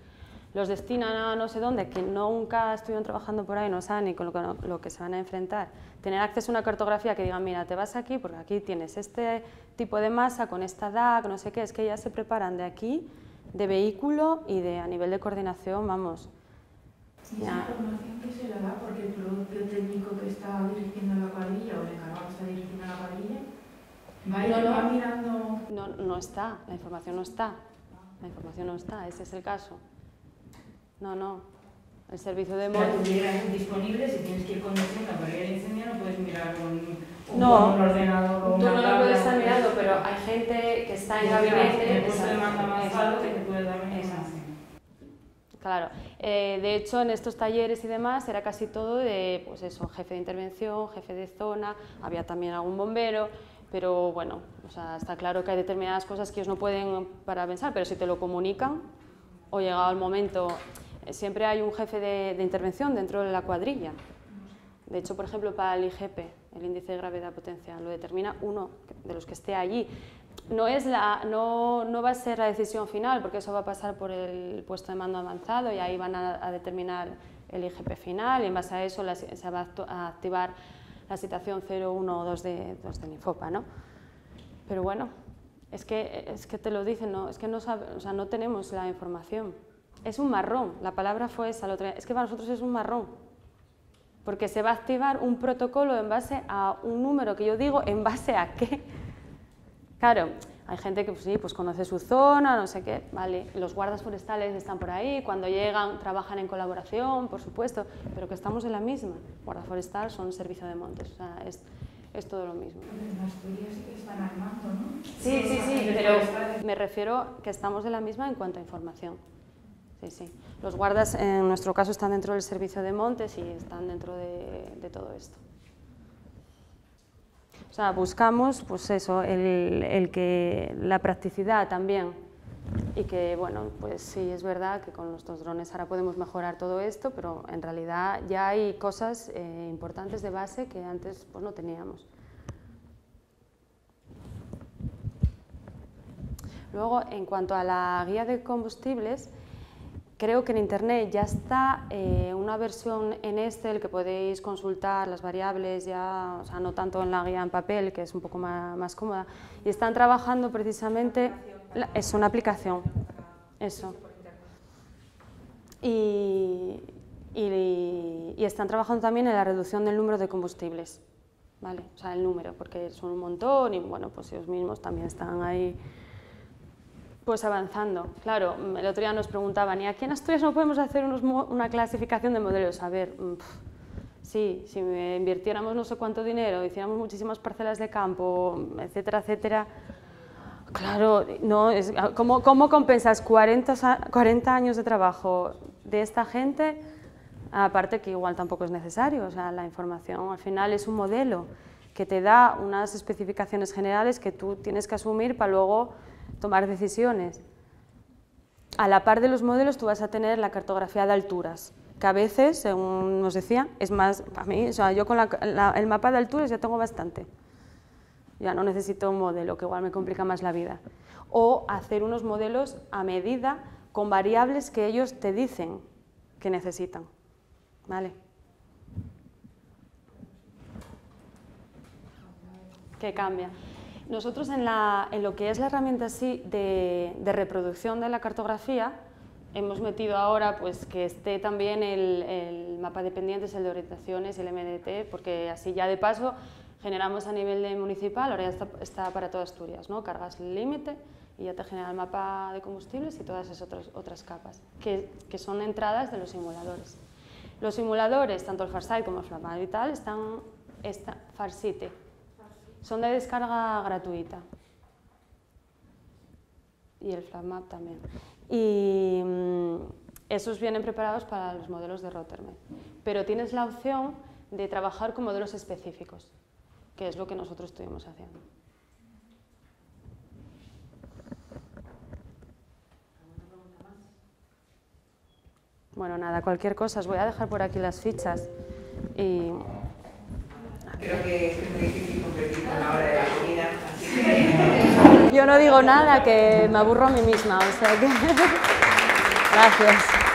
los destinan a no sé dónde, que nunca estuvieron trabajando por ahí, no saben ni con lo que, lo que se van a enfrentar. Tener acceso a una cartografía que diga, mira, te vas aquí porque aquí tienes este tipo de masa con esta DAC, no sé qué, es que ya se preparan de aquí, de vehículo y de a nivel de coordinación, vamos. ¿Y esa información que se le da porque el propio técnico que está dirigiendo la cuadrilla o el encargado que está dirigiendo la cuadrilla va, No, no. va mirando No, no está, la información no está, la información no está, ese es el caso. No, no, el servicio de móvil... tuvieras disponible, si tienes que ir con para ir al incendio, no puedes mirar con, un- No. un ordenador o Tú no lo puedes estar mirando, pero hay gente que está en gabinete... De avanzado Exacto. que te puede dar la Exacto. Claro, eh, de hecho en estos talleres y demás era casi todo de, pues eso, jefe de intervención, jefe de zona, había también algún bombero, pero bueno, o sea, está claro que hay determinadas cosas que ellos no pueden para pensar, pero si te lo comunican o llegado el momento, siempre hay un jefe de, intervención dentro de la cuadrilla. De hecho, por ejemplo, para el IGP, el índice de gravedad potencial, lo determina uno de los que esté allí. No, es la, no, no va a ser la decisión final, porque eso va a pasar por el puesto de mando avanzado y ahí van a, determinar el IGP final y en base a eso se va a activar la situación 0, 1 o 2 de, 2 de linfopa, ¿no? Pero bueno, es que, es que te lo dicen, no, es que no, sabe, o sea, no tenemos la información. Es un marrón, la palabra fue esa, la otra, es que para nosotros es un marrón, porque se va a activar un protocolo en base a un número que yo digo, ¿en base a qué? Claro, hay gente que pues, sí, pues conoce su zona, no sé qué, vale, los guardas forestales están por ahí, cuando llegan trabajan en colaboración, por supuesto, pero que estamos en la misma. Guarda forestal son servicio de montes, o sea, es, es todo lo mismo. Sí que están armando, ¿no? Sí, sí, sí, pero me refiero que estamos en la misma en cuanto a información. Sí, sí. Los guardas, en nuestro caso, están dentro del servicio de montes y están dentro de, todo esto. O sea, buscamos, pues eso, el, el, que la practicidad también y que, bueno, pues sí, es verdad que con nuestros drones ahora podemos mejorar todo esto, pero en realidad ya hay cosas eh, importantes de base que antes pues no teníamos. Luego, en cuanto a la guía de combustibles, Creo que en Internet ya está eh, una versión en Excel que podéis consultar las variables, ya, o sea, no tanto en la guía en papel, que es un poco más, cómoda. Y están trabajando precisamente... Es una aplicación, eso. Y, y, y, están trabajando también en la reducción del número de combustibles, ¿vale? O sea, el número, porque son un montón y, bueno, pues ellos mismos también están ahí pues avanzando. Claro, el otro día nos preguntaban, ¿y aquí en Asturias no podemos hacer unos una clasificación de modelos? A ver, mm, pff, sí, si invirtiéramos no sé cuánto dinero, hiciéramos muchísimas parcelas de campo, etcétera, etcétera, claro, no, es, ¿cómo, ¿cómo, compensas 40, 40 años de trabajo de esta gente? Aparte que igual tampoco es necesario, o sea, la información al final es un modelo que te da unas especificaciones generales que tú tienes que asumir para luego tomar decisiones. A la par de los modelos tú vas a tener la cartografía de alturas, que a veces, según nos decía, es más, para mí, o sea, yo con la, la, el mapa de alturas ya tengo bastante. Ya no necesito un modelo, que igual me complica más la vida. O hacer unos modelos a medida con variables que ellos te dicen que necesitan. ¿Vale? ¿Qué cambia? Nosotros en, lo que es la herramienta así de, reproducción de la cartografía, hemos metido ahora pues, que esté también el, el, mapa de pendientes, el de orientaciones, el MDT, porque así ya de paso generamos a nivel de municipal, ahora ya está, para toda Asturias, ¿no? cargas límite y ya te genera el mapa de combustibles y todas esas otras, capas, que, son entradas de los simuladores. Los simuladores, tanto el Farsight como el Flamar y tal, están, está, Farsite, son de descarga gratuita. Y el FlatMap también. Y mmm, esos vienen preparados para los modelos de Rotterdam. Pero tienes la opción de trabajar con modelos específicos, que es lo que nosotros estuvimos haciendo. Bueno, nada, cualquier cosa, os voy a dejar por aquí las fichas y Creo que es muy difícil competir con la hora de la comida. Yo no digo nada, que me aburro a mí misma, o sea que... Gracias.